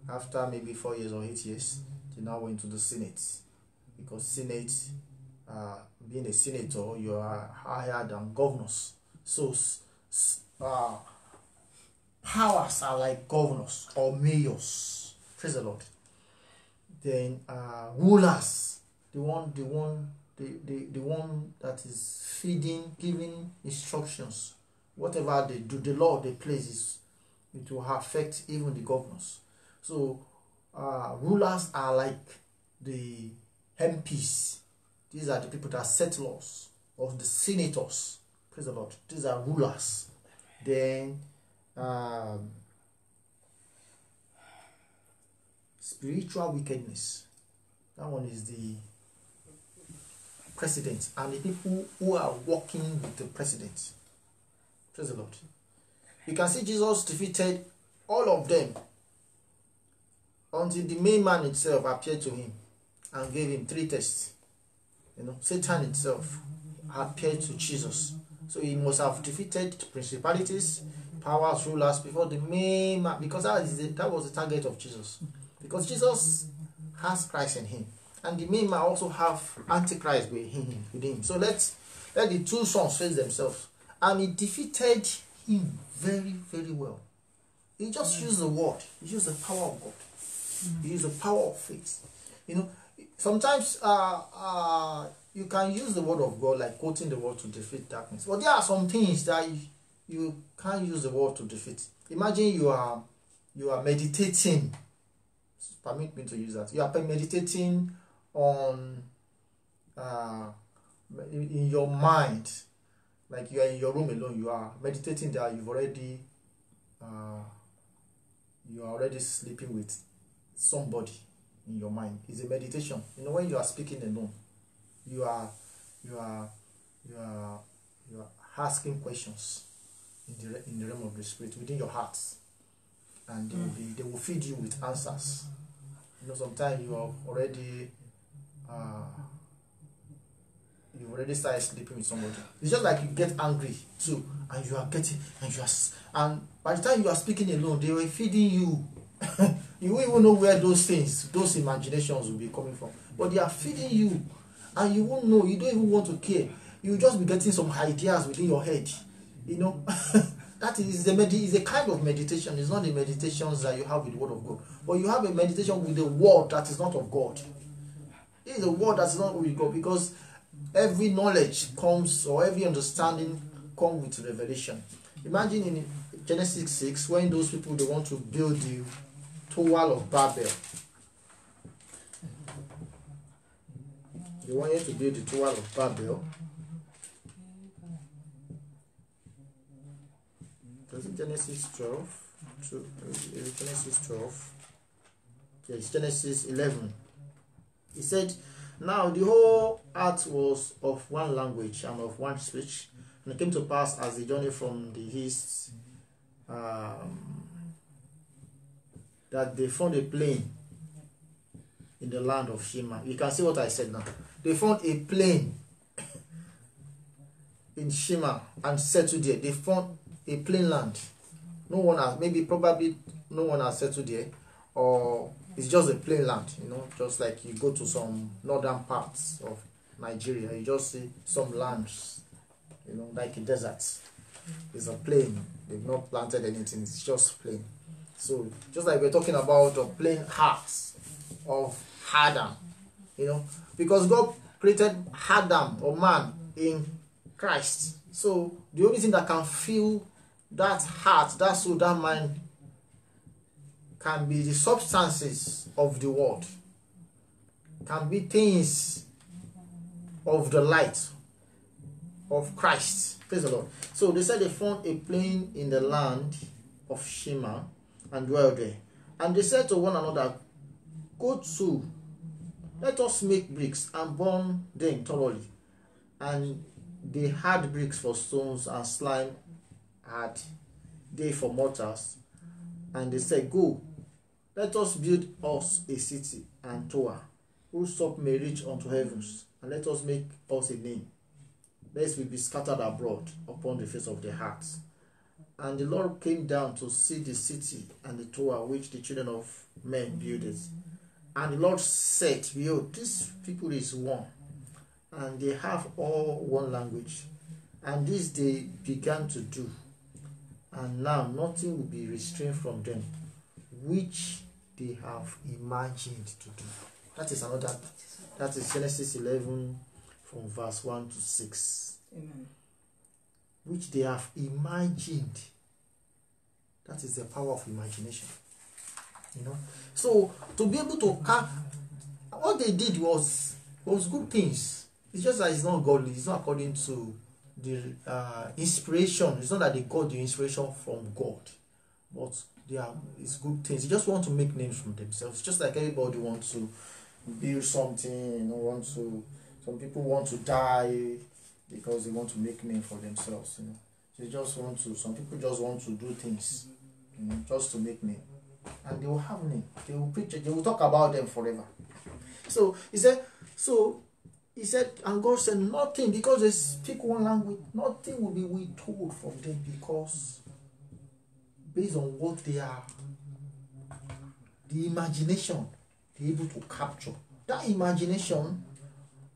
Speaker 1: After maybe four years or eight years, they now went to the Senate. Because Senate, uh, being a senator, you are higher than governors. So uh, powers are like governors or mayors. Praise the Lord. Then uh, rulers, the one, the one, the, the, the one that is feeding, giving instructions. Whatever they do, the law they place is it will affect even the governors. So uh, rulers are like the MPs. These are the people that set laws, of the senators. Praise the Lord. These are rulers. Then um, spiritual wickedness. That one is the president and the people who are working with the president. Praise the Lord. You can see Jesus defeated all of them until the main man itself appeared to him and gave him three tests. You know, Satan itself appeared to Jesus. So he must have defeated principalities, powers, rulers before the main man, because that, is the, that was the target of Jesus. Because Jesus has Christ in him. And the main man also have Antichrist with him. With him. So let's let the two sons face themselves. And he defeated him very, very well. He just mm. used the word. He used the power of God. Mm. He used the power of faith. You know, sometimes uh, uh, you can use the word of God, like quoting the word to defeat darkness. But there are some things that you, you can't use the word to defeat. Imagine you are you are meditating permit me to use that. You are meditating on uh, in, your mind, like you are in your room alone. You are meditating that you've already uh, you are already sleeping with somebody in your mind. It's a meditation. You know when you are speaking alone, you are you are you are you are asking questions in the in the realm of the spirit within your heart, and they will be they will feed you with answers. You know, sometimes you are already uh, you already started sleeping with somebody. It's just like you get angry too, and you are getting and you are and by the time you are speaking alone, they were feeding you. you won't even know where those things, those imaginations will be coming from. But they are feeding you, and you won't know. You don't even want to care. You just be getting some ideas within your head. You know, that is the med- is a kind of meditation. It's not the meditations that you have with the Word of God, but you have a meditation with the Word that is not of God. This is a word that is not with God because every knowledge comes or every understanding comes with revelation. Imagine in Genesis 6 when those people they want to build the Tower of Babel. They wanted to build the Tower of Babel. Was it Genesis 12? To, uh, Genesis 12? Yes, Genesis 11. He said, Now the whole earth was of one language and of one speech. And it came to pass as they journeyed from the east um, that they found a plain in the land of Shema. You can see what I said now. They found a plain in Shema and settled there. They found a plain land. No one has, maybe probably no one has settled there, or it's just a plain land, you know, just like you go to some northern parts of Nigeria, you just see some lands, you know, like a desert. It's a plain. They've not planted anything, it's just plain. So just like we're talking about the plain hearts of Adam, you know, because God created Adam or man in Christ. So the only thing that can fill that heart, that soul, that mind can be the substances of the world, can be things of the light of Christ. Praise the Lord. So they said they found a plain in the land of Shema and dwelled there. And they said to one another, Go to, let us make bricks and burn them thoroughly. And they had bricks for stones and slime had they for mortars. And they said, Go, let us build us a city and tower, whose top may reach unto heavens, and let us make us a name, lest we be scattered abroad upon the face of the earth. And the Lord came down to see the city and the tower which the children of men builded. And the Lord said, Behold, this people is one, and they have all one language. And this they began to do. And now nothing will be restrained from them, which they have imagined to do. That is another, that is Genesis 11 from verse 1 to 6.
Speaker 2: Amen.
Speaker 1: Which they have imagined. That is the power of imagination. You know, so to be able to ca- what they did was was good things. It's just that it's not godly. It's not according to the uh, inspiration. It's not that they got the inspiration from God, but are it's good things. They just want to make names for themselves. Just like everybody wants to build something. You know, want to. Some people want to die because they want to make name for themselves. You know, they just want to. Some people just want to do things. You know, just to make name and they will have name. They will preach. They will talk about them forever. So he said, so he said, and God said, nothing because they speak one language, nothing will be withheld from them because based on what they are, the imagination they're able to capture. That imagination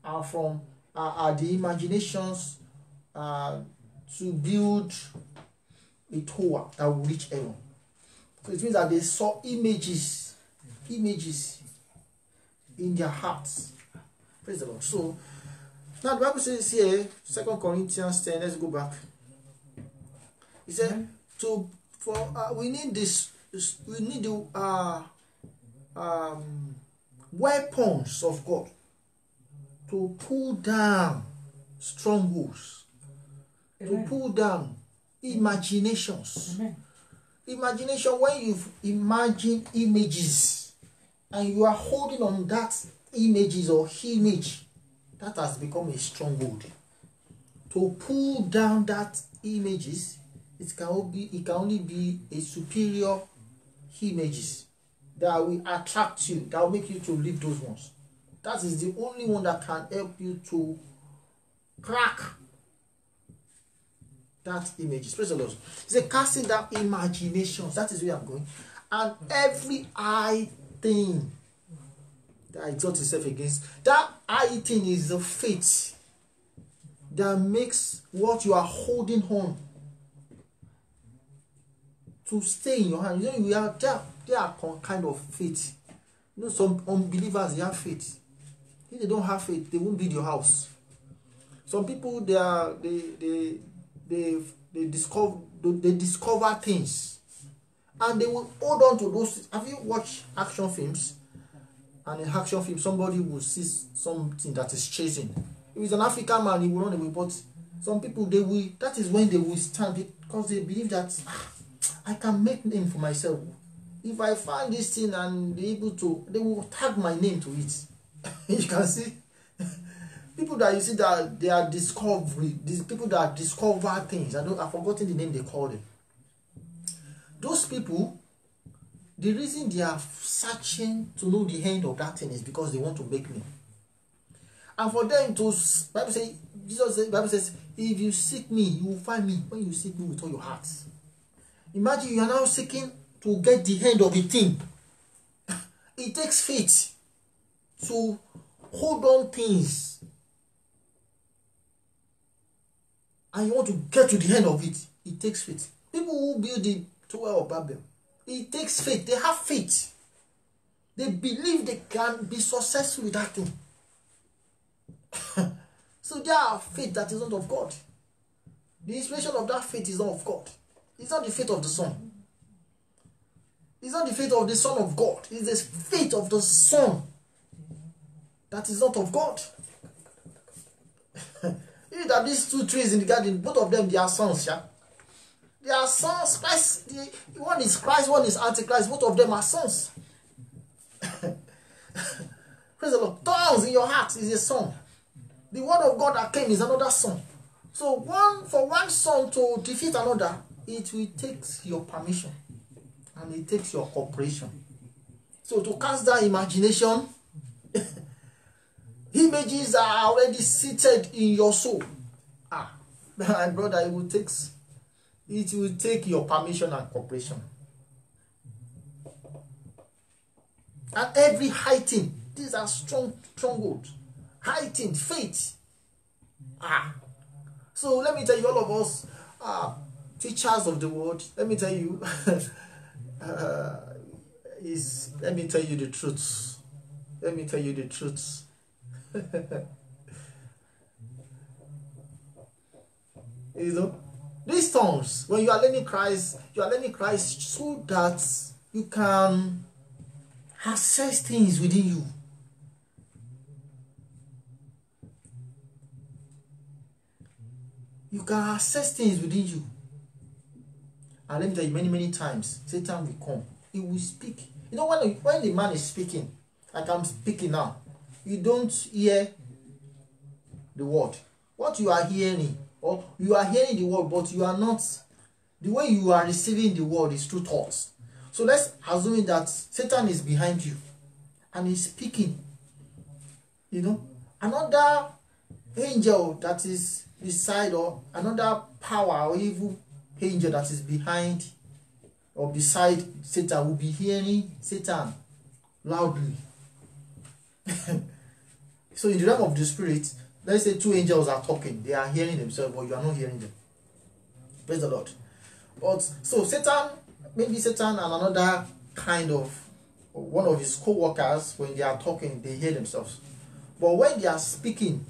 Speaker 1: are from are, are the imaginations uh, to build a tower that will reach heaven. So it means that they saw images, images in their hearts. Praise the Lord. So now the Bible says here, Second Corinthians 10, let's go back. He said, to for uh, we need this, we need the uh um, weapons of God to pull down strongholds, to pull down imaginations.
Speaker 2: Amen.
Speaker 1: Imagination, when you imagine images and you are holding on that images or image, that has become a stronghold. To pull down that images, it can be, it can only be a superior images that will attract you, that will make you to leave those ones. That is the only one that can help you to crack that images. Praise the Lord. A casting down imaginations. That is where I'm going. And every high thing that exalts itself against that high thing is the faith that makes what you are holding on to stay in your hand. You know, we are there, there are kind of faith. You know, some unbelievers they have faith. If they don't have faith, they won't build your house. Some people they are they they they they discover they discover things and they will hold on to those. Have you watched action films? And in action film, somebody will see something that is chasing. If it's an African man, he will run away. But some people they will that is when they will stand because they believe that "Ah, I can make name for myself. If I find this thing and be able to, they will tag my name to it. you can see. People that you see that they are discovery these people that discover things i don't i've forgotten the name they call them. Those people the reason they are searching to know the end of that thing is because they want to make me. And for them to bible say jesus bible says if you seek me you will find me. When you seek me with all your heart imagine you are now seeking to get the end of a thing. It takes faith to hold on things. And you want to get to the end of it. It takes faith. People who build the tower of babel it takes faith. They have faith. They believe they can be successful with that thing. So they have faith that is not of god. The inspiration of that faith is not of god it's not the faith of the son. It's not the faith of the son of god. It's the faith of the son that is not of god. You that these two trees in the garden both of them they are sons yeah? They are sons. Christ the, one is christ one is antichrist. Both of them are sons. Praise the lord. Thorns in your heart is a son. The word of god that came is another son. So one for one son to defeat another it will take your permission and it takes your cooperation. So to cast down imagination images are already seated in your soul. Ah my brother it will take it will take your permission and cooperation. And every heightened these are strong stronghold heightened faith. Ah. So let me tell you all of us uh, teachers of the world, let me tell you uh, is let me tell you the truth. Let me tell you the truth. You know these tongues when you are learning christ you are learning christ so that you can access things within you. You can access things within you me tell you many many times. Satan will come. He will speak. You know when when the man is speaking like i'm speaking now you don't hear the word. What you are hearing or you are hearing the word but you are not the way you are receiving the word is through thoughts. So let's assume that satan is behind you and he's speaking you know. Another angel that is beside or another power or evil angel that is behind or beside satan will be hearing satan loudly. So in the realm of the spirit let's say two angels are talking. They are hearing themselves but you are not hearing them. Praise the lord. But so satan maybe satan and another kind of one of his co-workers when they are talking they hear themselves. But when they are speaking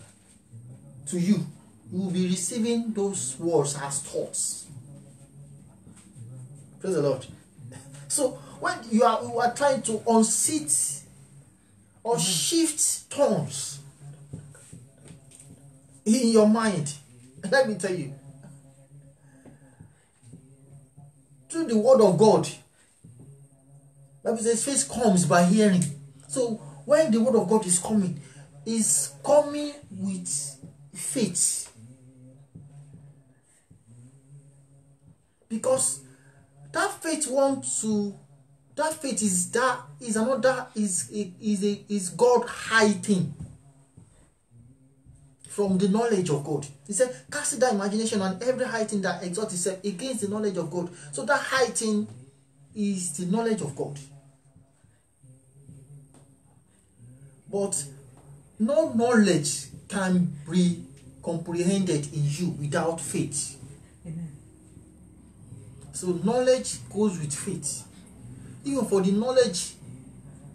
Speaker 1: to you you will be receiving those words as thoughts praise the lord so when you are you are trying to unseat or shift thorns in your mind, let me tell you, through the word of God, Bible says faith comes by hearing. So when the word of God is coming, is coming with faith. Because that faith wants to that faith is that is another is is a is God hiding from the knowledge of God. He said, cast that imagination and every high thing that exalts itself against the knowledge of God. So that high thing is the knowledge of God. But no knowledge can be comprehended in you without faith. So knowledge goes with faith. Even for the knowledge,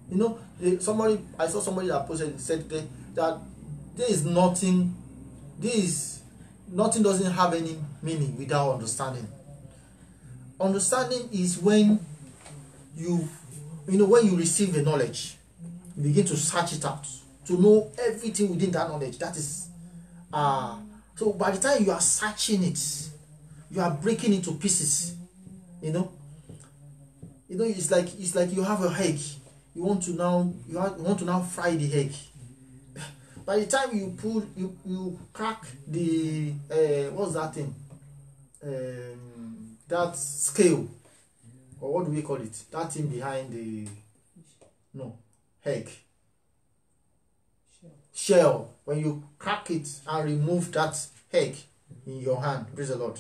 Speaker 1: you know, eh, somebody I saw somebody that posted said that, that there is nothing, there is nothing doesn't have any meaning without understanding. Understanding is when you you know when you receive the knowledge, you begin to search it out to know everything within that knowledge. That is uh so by the time you are searching it, you are breaking into pieces. You know, you know it's like it's like you have a egg. You want to now you, have, you want to now fry the egg. By the time you pull you you crack the uh, what's that thing? Um, that scale or what do we call it? That thing behind the no egg
Speaker 2: Sure.
Speaker 1: shell when you crack it and remove that egg in your hand praise the lord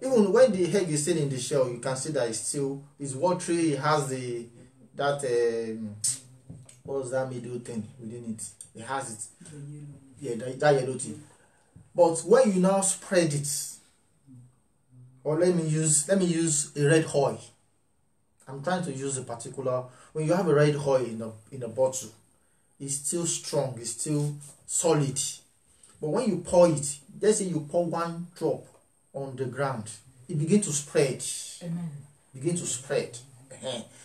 Speaker 1: even when the egg is still in the shell you can see that it's still it's watery it has the that um, what's that middle thing within it? It has it. Yeah that, that yellow thing. But when you now spread it or let me use let me use a red oil. I'm trying to use a particular when you have a red oil in a in a bottle it's still strong it's still solid. But when you pour it let's say you pour one drop on the ground. It begin to spread.
Speaker 2: Amen.
Speaker 1: begin to spread.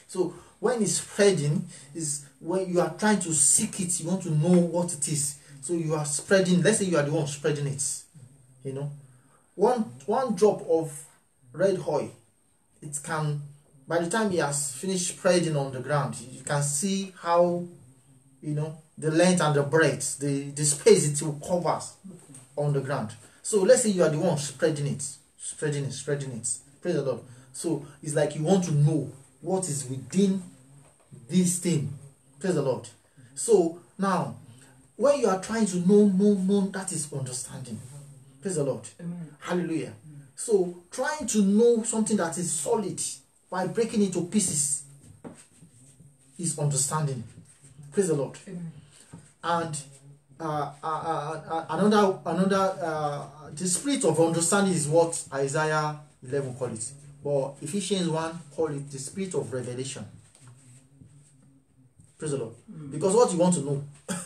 Speaker 1: So when it's spreading is when you are trying to seek it you want to know what it is. So you are spreading let's say you are the one spreading it you know. One one drop of red oil it can by the time he has finished spreading on the ground you can see how you know the length and the breadth the the space it will cover on the ground so let's say you are the one spreading it spreading it spreading it praise the lord so it's like you want to know what is within this thing praise the lord so now when you are trying to know know know that is understanding praise the lord
Speaker 2: Amen.
Speaker 1: Hallelujah. So trying to know something that is solid by breaking into pieces is understanding. Praise the Lord.
Speaker 2: Amen.
Speaker 1: And uh, uh, uh, uh, another another uh, the spirit of understanding is what Isaiah 11 call it. But Ephesians 1 call it the spirit of revelation. Praise the Lord. Because what you want to know.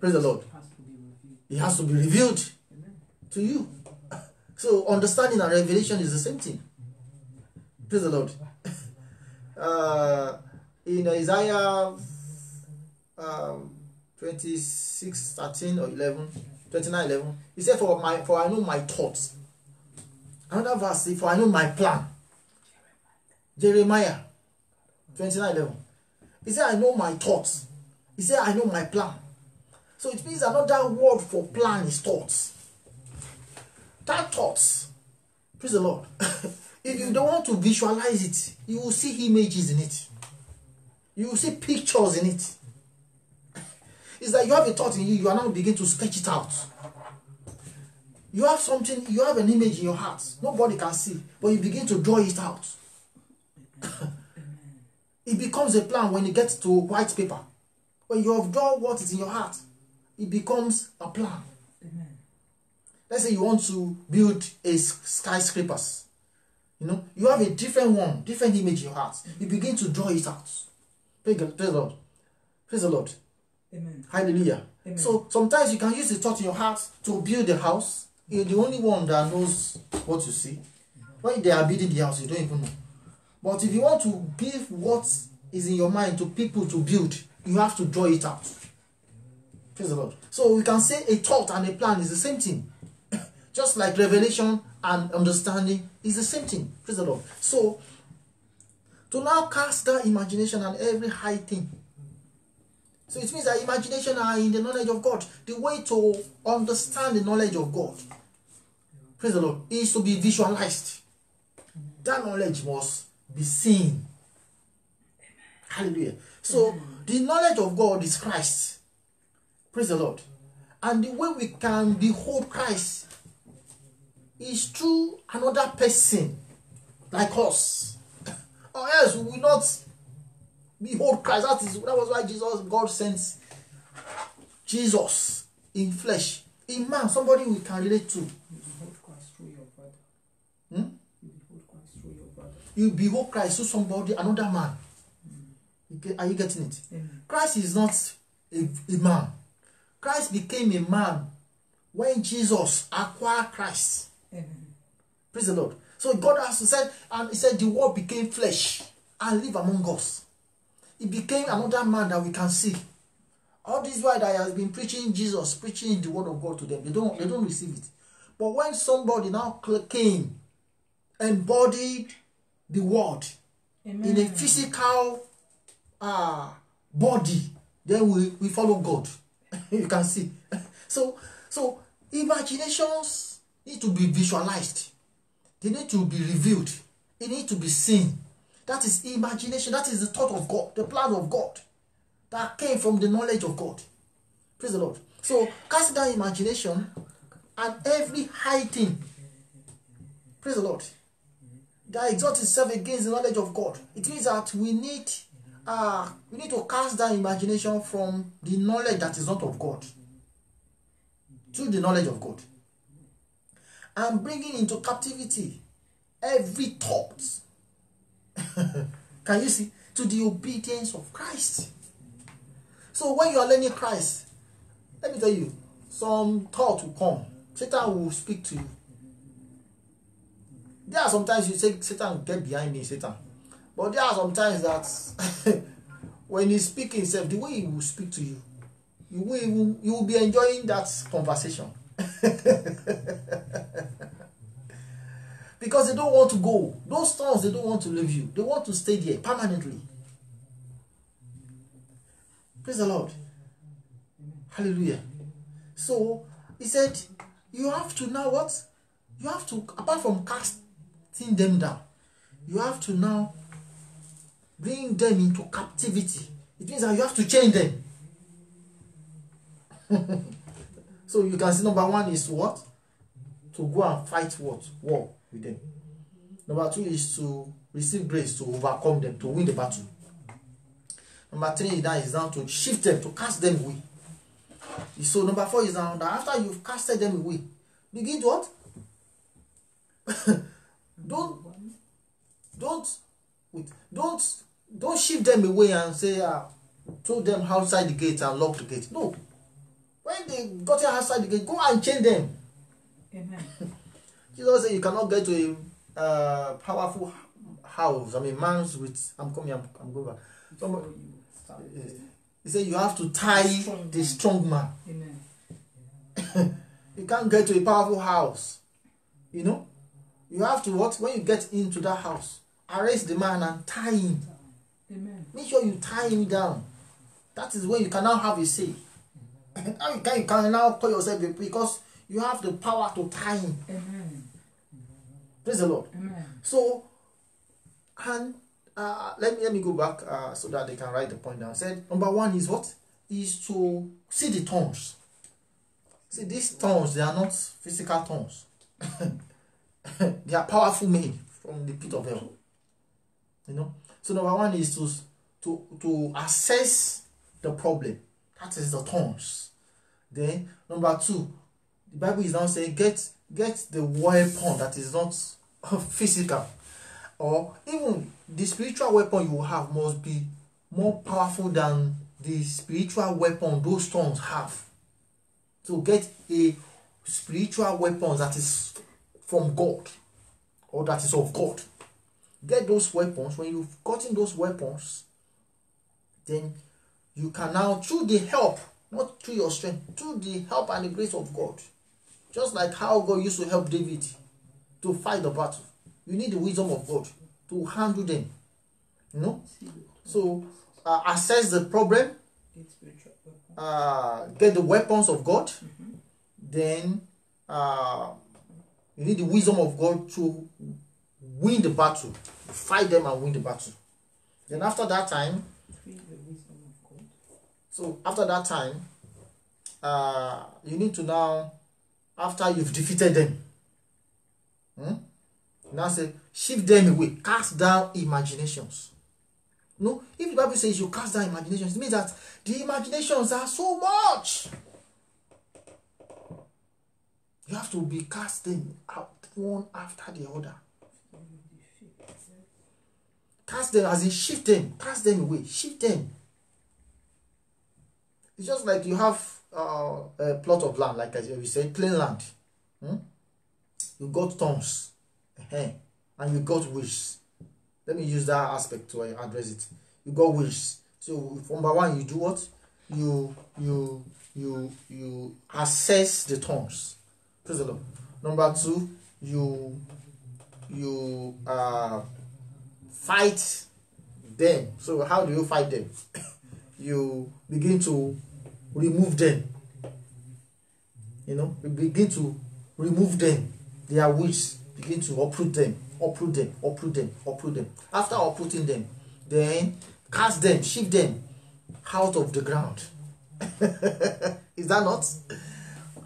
Speaker 1: Praise the Lord.
Speaker 2: Has to be reviewed.
Speaker 1: It has to be revealed to you. So understanding and revelation is the same thing. Praise the Lord. Uh, in Isaiah um, 26, 13 or 11, 29, 11, he said, For my for I know my thoughts. Another verse, say, For I know my plan. Jeremiah 29, 11. He said, I know my thoughts. He said, I know my plan. So it means another word for plan is thoughts. That thoughts, praise the Lord. if you don't want to visualize it, you will see images in it. You will see pictures in it. It's that you have a thought in you, you are now begin to sketch it out. You have something, you have an image in your heart. Nobody can see, but you begin to draw it out. it becomes a plan when you get to white paper. When you have drawn what is in your heart, it becomes a plan.
Speaker 2: Amen.
Speaker 1: Let's say you want to build a skyscrapers. You know, you have a different one, different image in your heart. You begin to draw it out. Praise the Lord. Praise the Lord.
Speaker 2: Amen.
Speaker 1: Hallelujah.
Speaker 2: Amen.
Speaker 1: So sometimes you can use the thought in your heart to build a house. You're the only one that knows what you see. When they are building the house, you don't even know. But if you want to give what is in your mind to people to build, you have to draw it out. Praise the Lord. So we can say a thought and a plan is the same thing. Just like revelation and understanding is the same thing. Praise the Lord. So to now cast that imagination and every high thing. So it means that imagination are in the knowledge of God. The way to understand the knowledge of God, praise the Lord, is to be visualized. That knowledge must be seen. Hallelujah. So the knowledge of God is Christ. Praise the Lord. And the way we can behold Christ is through another person like us. or else we will not behold Christ. That is that was why Jesus, God sent Jesus in flesh. In man, somebody we can relate to.
Speaker 2: You behold Christ through your brother.
Speaker 1: Hmm?
Speaker 2: You behold Christ through your brother.
Speaker 1: You behold Christ through somebody, another man. Get- are you getting it? Christ is not a, a man. Christ became a man when Jesus acquired Christ.
Speaker 2: Amen.
Speaker 1: Praise the Lord. So God has said, and He said, the word became flesh and live among us. He became another man that we can see. All this while that I has been preaching Jesus, preaching the word of God to them, they don't they don't receive it. But when somebody now came, embodied the word
Speaker 2: Amen.
Speaker 1: in a physical uh, body, then we, we follow God. you can see. So so imaginations need to be visualized. They need to be revealed. They need to be seen. That is imagination. That is the thought of God, the plan of God that came from the knowledge of God. Praise the Lord. So cast down imagination and every high thing. Praise the Lord. That exalts itself against the knowledge of God. It means that we need uh, we need to cast down imagination from the knowledge that is not of God to the knowledge of God and bringing into captivity every thought. Can you see? To the obedience of Christ. So when you are learning Christ, let me tell you, some thought will come. Satan will speak to you. There are sometimes you say, Satan, get behind me, Satan. But there are sometimes that when he's speaking himself, the way he will speak to you, you will, you will, be enjoying that conversation. because they don't want to go. Those thoughts, they don't want to leave you. They want to stay there permanently. Praise the Lord. Hallelujah. So he said, you have to now what? You have to, apart from casting them down, you have to now bring them into captivity. It means that you have to change them. so you can see number one is what? To go and fight what? War with them. Number two is to receive grace to overcome them, to win the battle. Number three now is now to shift them, to cast them away. So number four is now that after you've casted them away, begin to what? don't don't wait, don't don't shift them away and say ah throw them outside the gate and lock the gate. No. When they got outside the gate, go and chain them.
Speaker 2: Amen.
Speaker 1: Jesus said you cannot get to a uh, powerful house. I mean, man's with. I'm coming. I'm, I'm going back. Somebody, he said you have to tie
Speaker 2: Strong
Speaker 1: the strong man.
Speaker 2: Amen.
Speaker 1: You can't get to a powerful house. You know, you have to what? When you get into that house, arrest the man and tie him.
Speaker 2: Amen.
Speaker 1: Make sure you tie him down. That is when you can now have a say. Now you can, you can now call yourself a because you have the power to tie him.
Speaker 2: Amen.
Speaker 1: Praise the Lord.
Speaker 2: Amen.
Speaker 1: So, and uh, let me let me go back uh, so that they can write the point down. Said number one is what is to see the tongues. See these tongues, they are not physical tongues. they are powerful men from the pit of hell. You know. So number one is to to to assess the problem. That is the tongues. Then number two, the Bible is now saying get get the weapon that is not physical. Or even the spiritual weapon you have must be more powerful than the spiritual weapon those tongues have. To get a spiritual weapon that is from god or that is of god. Get those weapons. When you've gotten those weapons then you can now through the help not through your strength through the help and the grace of god just like how god used to help david to fight the battle you need the wisdom of god to handle them you know so uh, assess the problem
Speaker 2: Get
Speaker 1: uh, get the weapons of god then uh, you need the wisdom of God to win the battle, fight them and win the battle. Then after that time, so after that time, uh, you need to now, after you've defeated them, hmm, now say shift them away, cast down imaginations. No, if the Bible says you cast down imaginations, it means that the imaginations are so much. You have to be casting out one after the other. Cast them as in shift them, cast them away, shift them. It's just like you have uh, a plot of land, like as we said, plain land. Hmm? You got eh, and you got wishes. Let me use that aspect to address it. You got wishes. So number one, you do what? You you you you assess the thorns. Praise the Lord. Number two, you you uh fight them. So how do you fight them? you begin to remove them. You know, you begin to remove them. Their wish. Begin to uproot them, uproot them, uproot them, uproot them. After uprooting them, then cast them, shift them out of the ground. Is that not?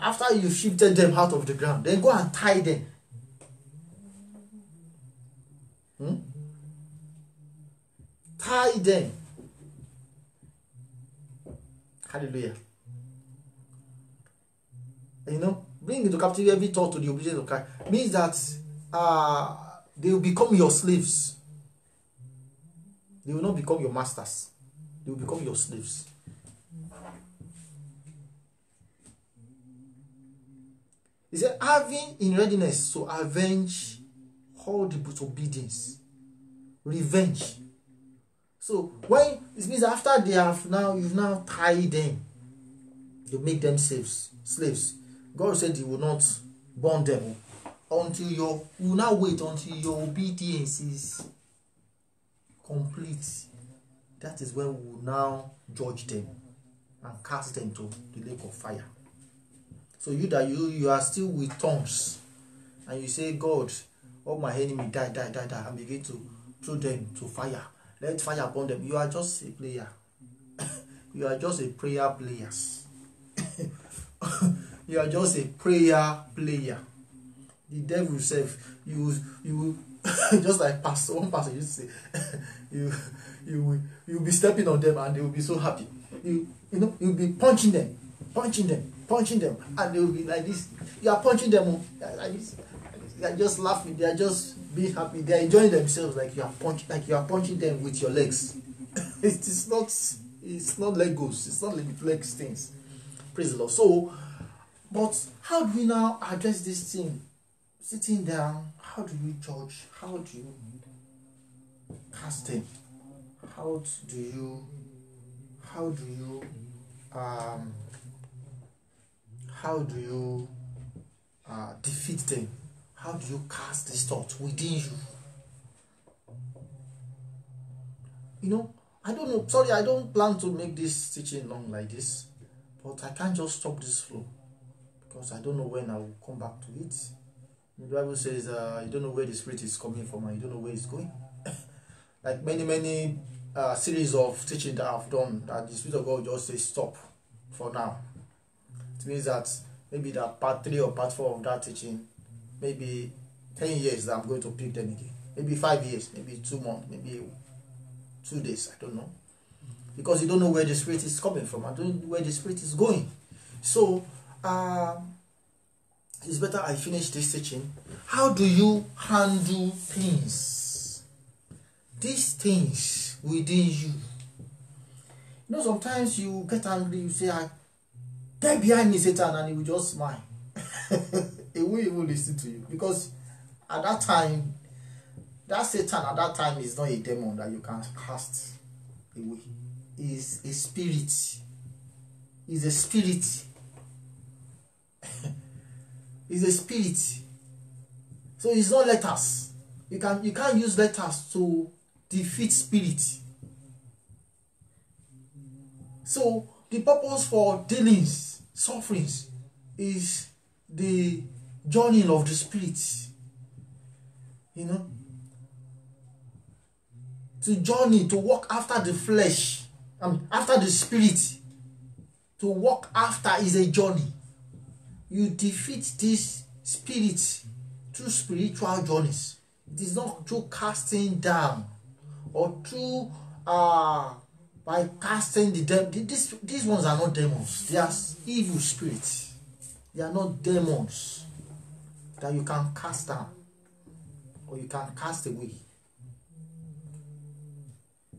Speaker 1: After you shifted them out of the ground, then go and tie them. Hmm? tie them. Hallelujah. You know, bring into captivity every thought to the obedience of Christ means that uh, they will become your slaves. They will not become your masters. They will become your slaves. He said, having in readiness to avenge all the disobedience, revenge. So when it means after they have now you've now tied them, you make them slaves. Slaves. God said He will not burn them until your you will now wait until your obedience is complete. That is when we will now judge them and cast them to the lake of fire. So you that you you are still with tongues and you say, God, all my enemy die, die, die, die, and begin to throw them to fire. Let fire burn them. You are just a player. you are just a prayer players. you are just a prayer player. The devil self, you you just like pastor one pastor used to say, you you will you will be stepping on them and they will be so happy. You you know you'll be punching them, punching them, punching them, and they will be like this. You are punching them, oh, like this. They are just laughing. They are just being happy. They are enjoying themselves like you are punching, like you are punching them with your legs. it is not. It's not Legos. It's not legs things. Praise the Lord. So, but how do we now address this thing? Sitting down, how do you judge? How do you cast them? How do you? How do you? Um. How do you? Uh, defeat them? How do you cast this thought within you? You know, I don't know. Sorry, I don't plan to make this teaching long like this, but I can't just stop this flow because I don't know when I will come back to it. The Bible says, uh, "You don't know where the Spirit is coming from, and you don't know where it's going." like many, many uh, series of teaching that I've done, that the Spirit of God just says, "Stop for now." It means that maybe that part three or part four of that teaching maybe 10 years that I'm going to pick them again. Maybe five years, maybe two months, maybe two days, I don't know. Because you don't know where the spirit is coming from, I don't know where the spirit is going. So, um, it's better I finish this teaching. How do you handle things? These things within you. You know, sometimes you get angry, you say, I get behind me, Satan, and he will just smile. he will even listen to you because at that time that Satan at that time is not a demon that you can cast away. Is a spirit. Is a spirit. is a spirit. So it's not letters. You can you can't use letters to defeat spirit. So the purpose for dealings, sufferings, is the journey of the spirit. You know, to journey to walk after the flesh, um, after the spirit. To walk after is a journey. You defeat this spirit through spiritual journeys. It is not through casting down or through uh by casting the dem these these ones are not demons. They are evil spirits. They are not demons that you can cast down or you can cast away.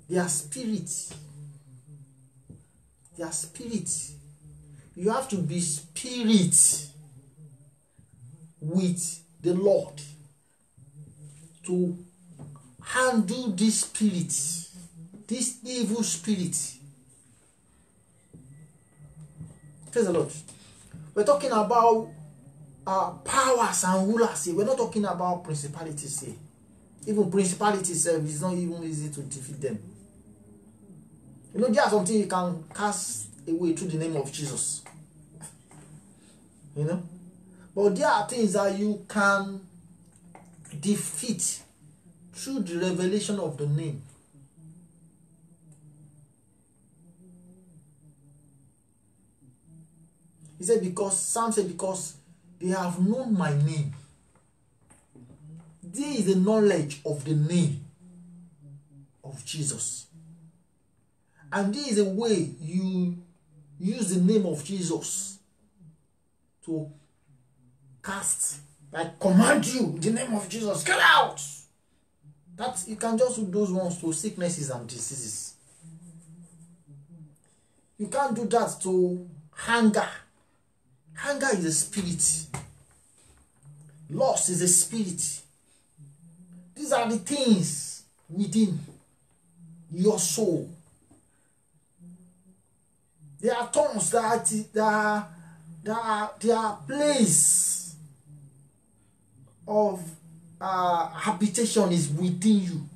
Speaker 1: They are spirits. They are spirits you have to be spirit with the lord to handle this spirit this evil spirit. Praise the lord. We're talking about uh, powers and rulers here. We're not talking about principalities here. Even principalities sef is not even easy to defeat them. You know there are something you can cast away through the name of jesus you know? But there are things that you can defeat through the revelation of the name. He said because Psalm said because they have known my name. There is the knowledge of the name of jesus. And there is a way you use the name of jesus to cast like command you the name of jesus. Get out! That you can just do those ones to sicknesses and diseases. You can't do that to hunger. Hunger is a spirit. Loss is a spirit. These are the things within your soul. There are tongues that that they are place of uh, habitation is within you.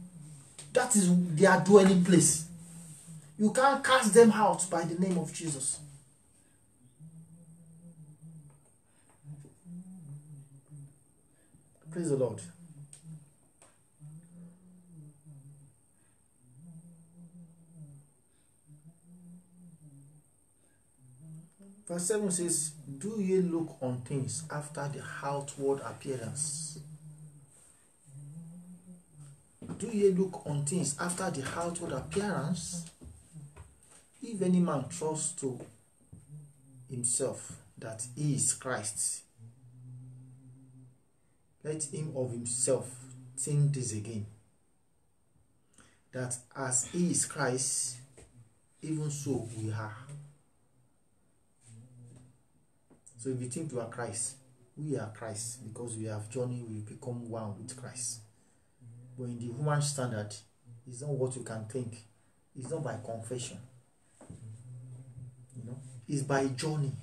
Speaker 1: That is their dwelling place. You can't cast them out by the name of jesus. Praise the lord verse 7 says do ye look on things after the outward appearance? Do ye look on things after the outward appearance? If any man trust to himself that he is christ let him of himself think this again that as he is christ even so we are so if you think you are christ we are christ because we have journeyed we become one with christ. But in the human standard it's not what you can think. It's not by confession. You know? It's by journey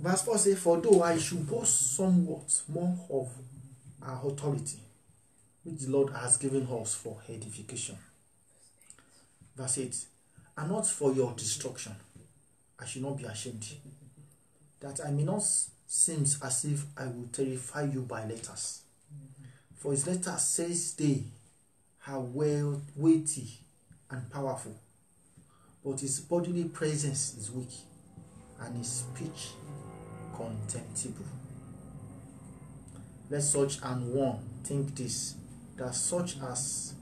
Speaker 1: Verse 4 says, For though I should boast somewhat more of our authority, which the Lord has given us for edification. Verse 8 And not for your destruction, I should not be ashamed, that I may not seem as if I will terrify you by letters. For his letter says they are well weighty and powerful, but his bodily presence is weak, and his speech contemptible. Let such an one think this, that such as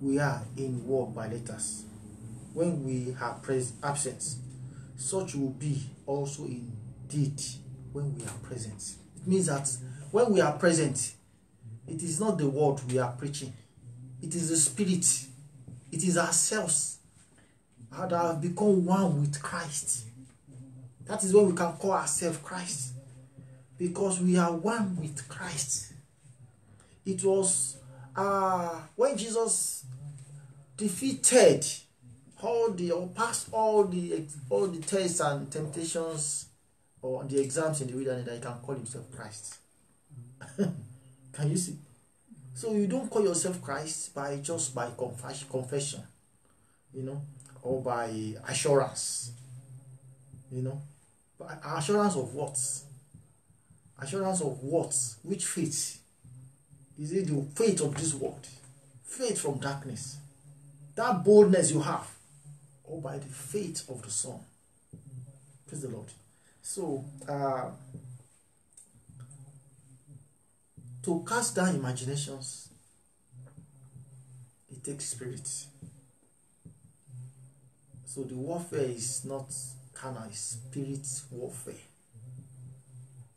Speaker 1: we are in word by letters, when we are absent, such will be also in deed when we are present. It means that when we are present, it is not the word we are preaching, it is the spirit, it is ourselves that have become one with Christ. That is when we can call ourselves Christ because we are one with Christ. It was uh, when Jesus defeated all the or passed all the all the tests and temptations or the exams in the wilderness that he can call himself Christ. can you see? So you don't call yourself Christ by just by confess, confession, you know, or by assurance, you know. But assurance of what? Assurance of what? Which faith? Is it the faith of this world? Faith from darkness. That boldness you have, or by the faith of the Son. Praise the Lord. So, uh, to cast down imaginations, it takes spirit. So the warfare is not carnal, spirit warfare.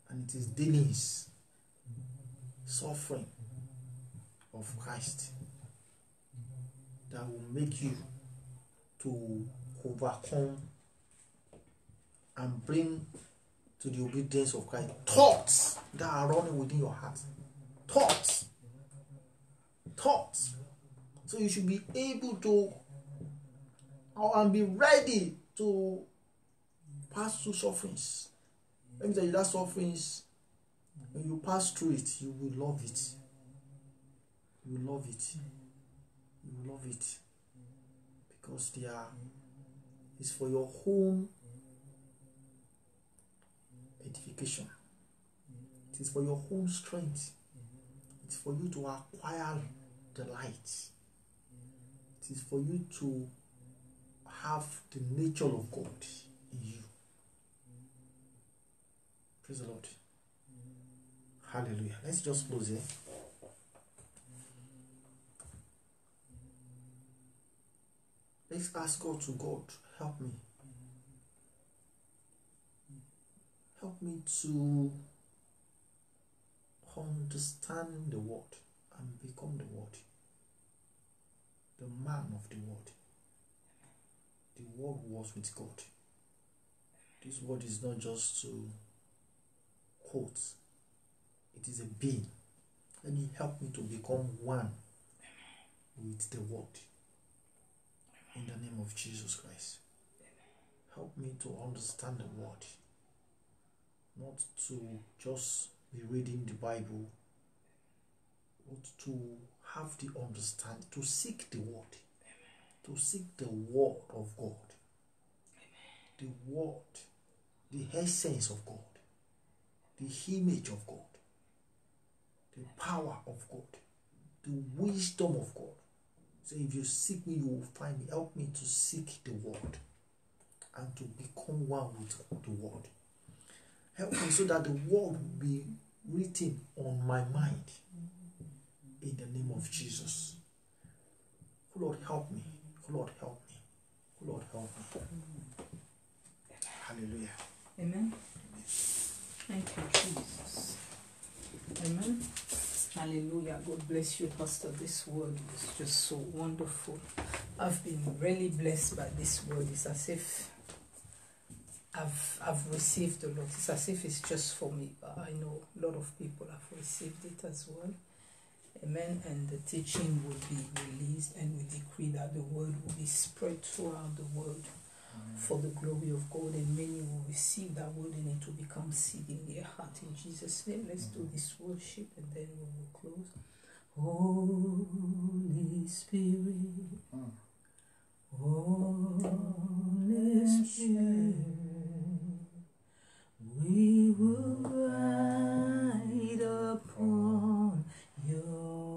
Speaker 1: And it is dealings, suffering of Christ that will make you to overcome and bring to the obedience of Christ thoughts that are running within your heart. Thoughts. Thoughts. So you should be able to and be ready to pass through sufferings. Let me tell you that sufferings, when you pass through it, you will love it. You will love it. You will love it. Because they are it's for your own edification. It is for your own strength. It's for you to acquire the light. It is for you to have the nature of God in you. Praise the Lord. Hallelujah. Let's just close here. Let's ask God to God, help me. Help me to understand the word and become the word. The man of the word. The word was with God. This word is not just to it is a being. Let me help me to become one with the word. In the name of Jesus Christ. Help me to understand the word. Not to just be reading the Bible, but to have the understanding, to seek the word, to seek the word of God, the word, the essence of God, the image of God, the power of God, the wisdom of God. So if you seek me, you will find me. Help me to seek the word and to become one with the word. Help me so that the word will be written on my mind in the name of Jesus. Oh Lord, help me. Oh Lord, help me. Oh Lord, help me. Hallelujah.
Speaker 2: Amen. Thank you, Jesus. Amen. Hallelujah. God bless you, Pastor. This word is just so wonderful. I've been really blessed by this word. It's as if I've I've received a lot. It's as if it's just for me, I know a lot of people have received it as well. Amen. And the teaching will be released, and we decree that the word will be spread throughout the world for the glory of God, and many will receive that word and it will become seed in their heart. In Jesus' name, let's do this worship and then we will close. Holy Spirit, hmm. Holy Spirit, we will ride upon your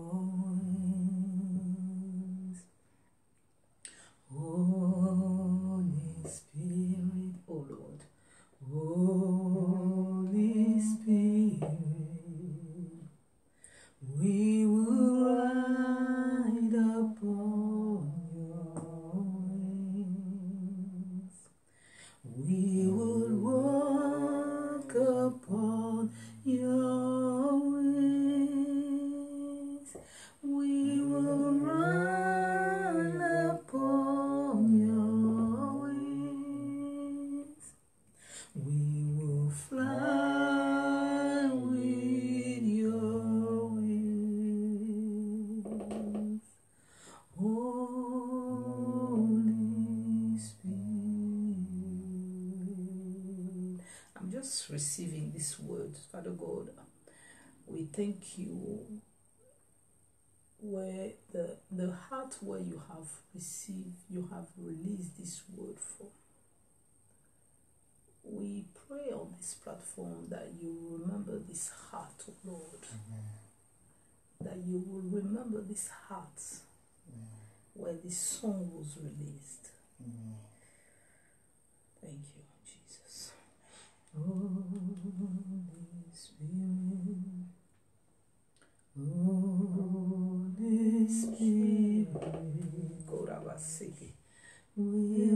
Speaker 2: we thank you where the the heart where you have received, you have released this word from. We pray on this platform that you remember this heart, oh Lord. That you will remember this heart where this song was released. Thank you, Jesus. Holy Spirit. Holy Spirit. Korabasiki. We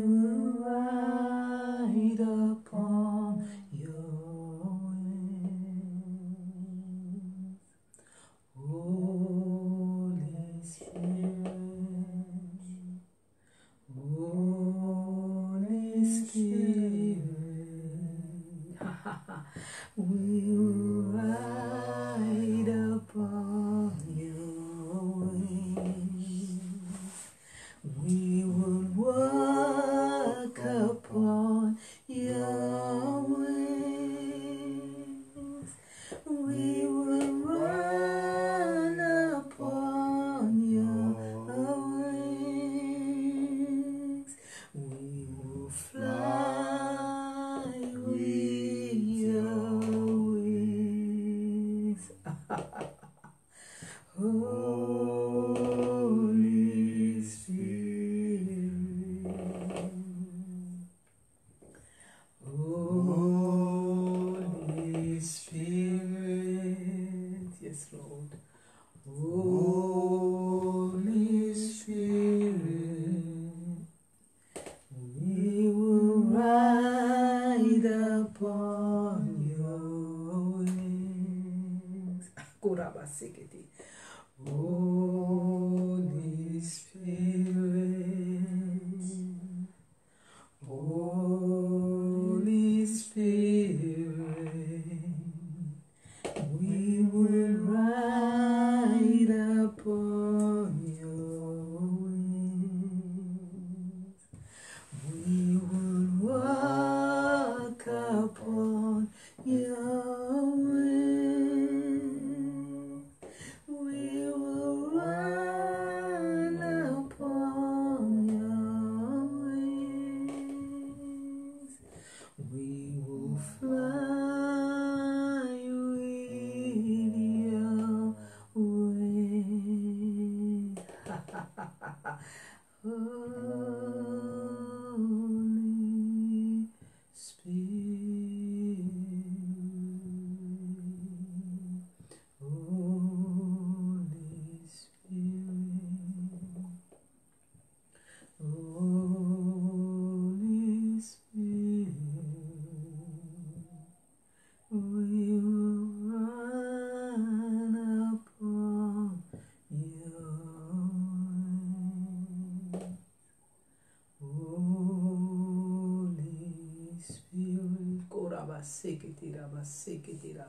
Speaker 2: से कि तेरा बस से कि तेरा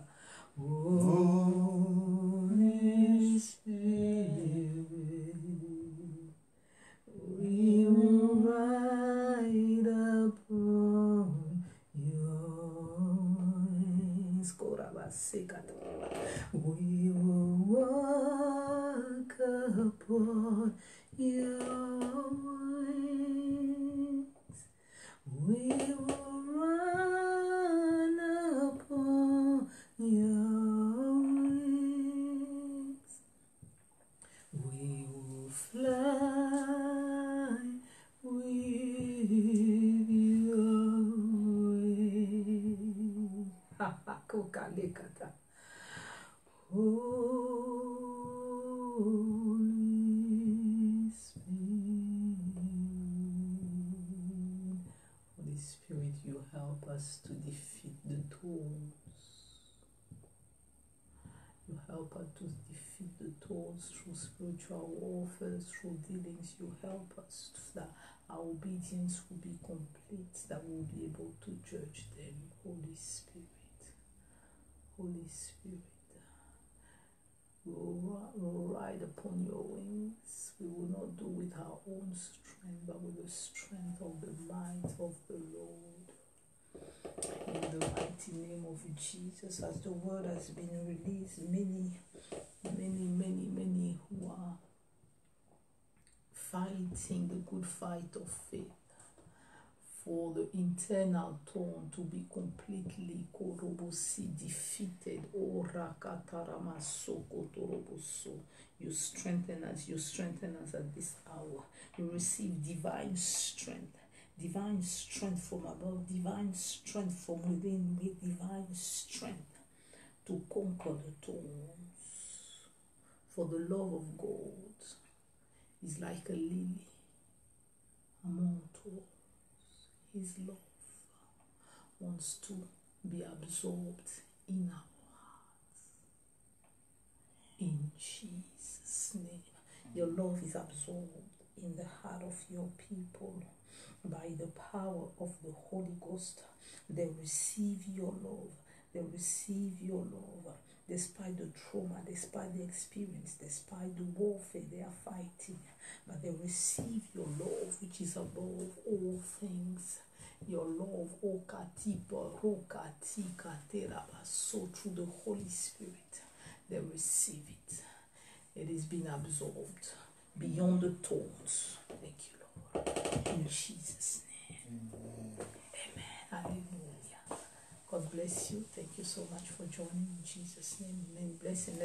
Speaker 2: spiritual warfare, through dealings. You help us that our obedience will be complete, that we'll be able to judge them. Holy Spirit. Holy Spirit. We will will ride upon your wings. We will not do with our own strength, but with the strength of the might of the Lord. In the mighty name of Jesus, as the word has been released, many, many, many, many fighting the good fight of faith for the internal tone to be completely korobosi defeated. Oh, o rakataramasokotoroboso. You strengthen us, you strengthen us at this hour. You receive divine strength. Divine strength from above, divine strength from within, with divine strength to conquer the thorns. For the love of God is like a lily among thorns. His love wants to be absorbed in our hearts. In Jesus' name. Your love is absorbed in the heart of your people by the power of the Holy Ghost. They receive your love. They receive your love despite the trauma, despite the experience, despite the warfare they are fighting. But they receive your love, which is above all things. Your love, O Katipa, Rokatika, so through the Holy Spirit, they receive it. It is being absorbed beyond the thoughts. Thank you, Lord. In Jesus' name. God bless you. Thank you so much for joining in Jesus' name. Amen. Blessing.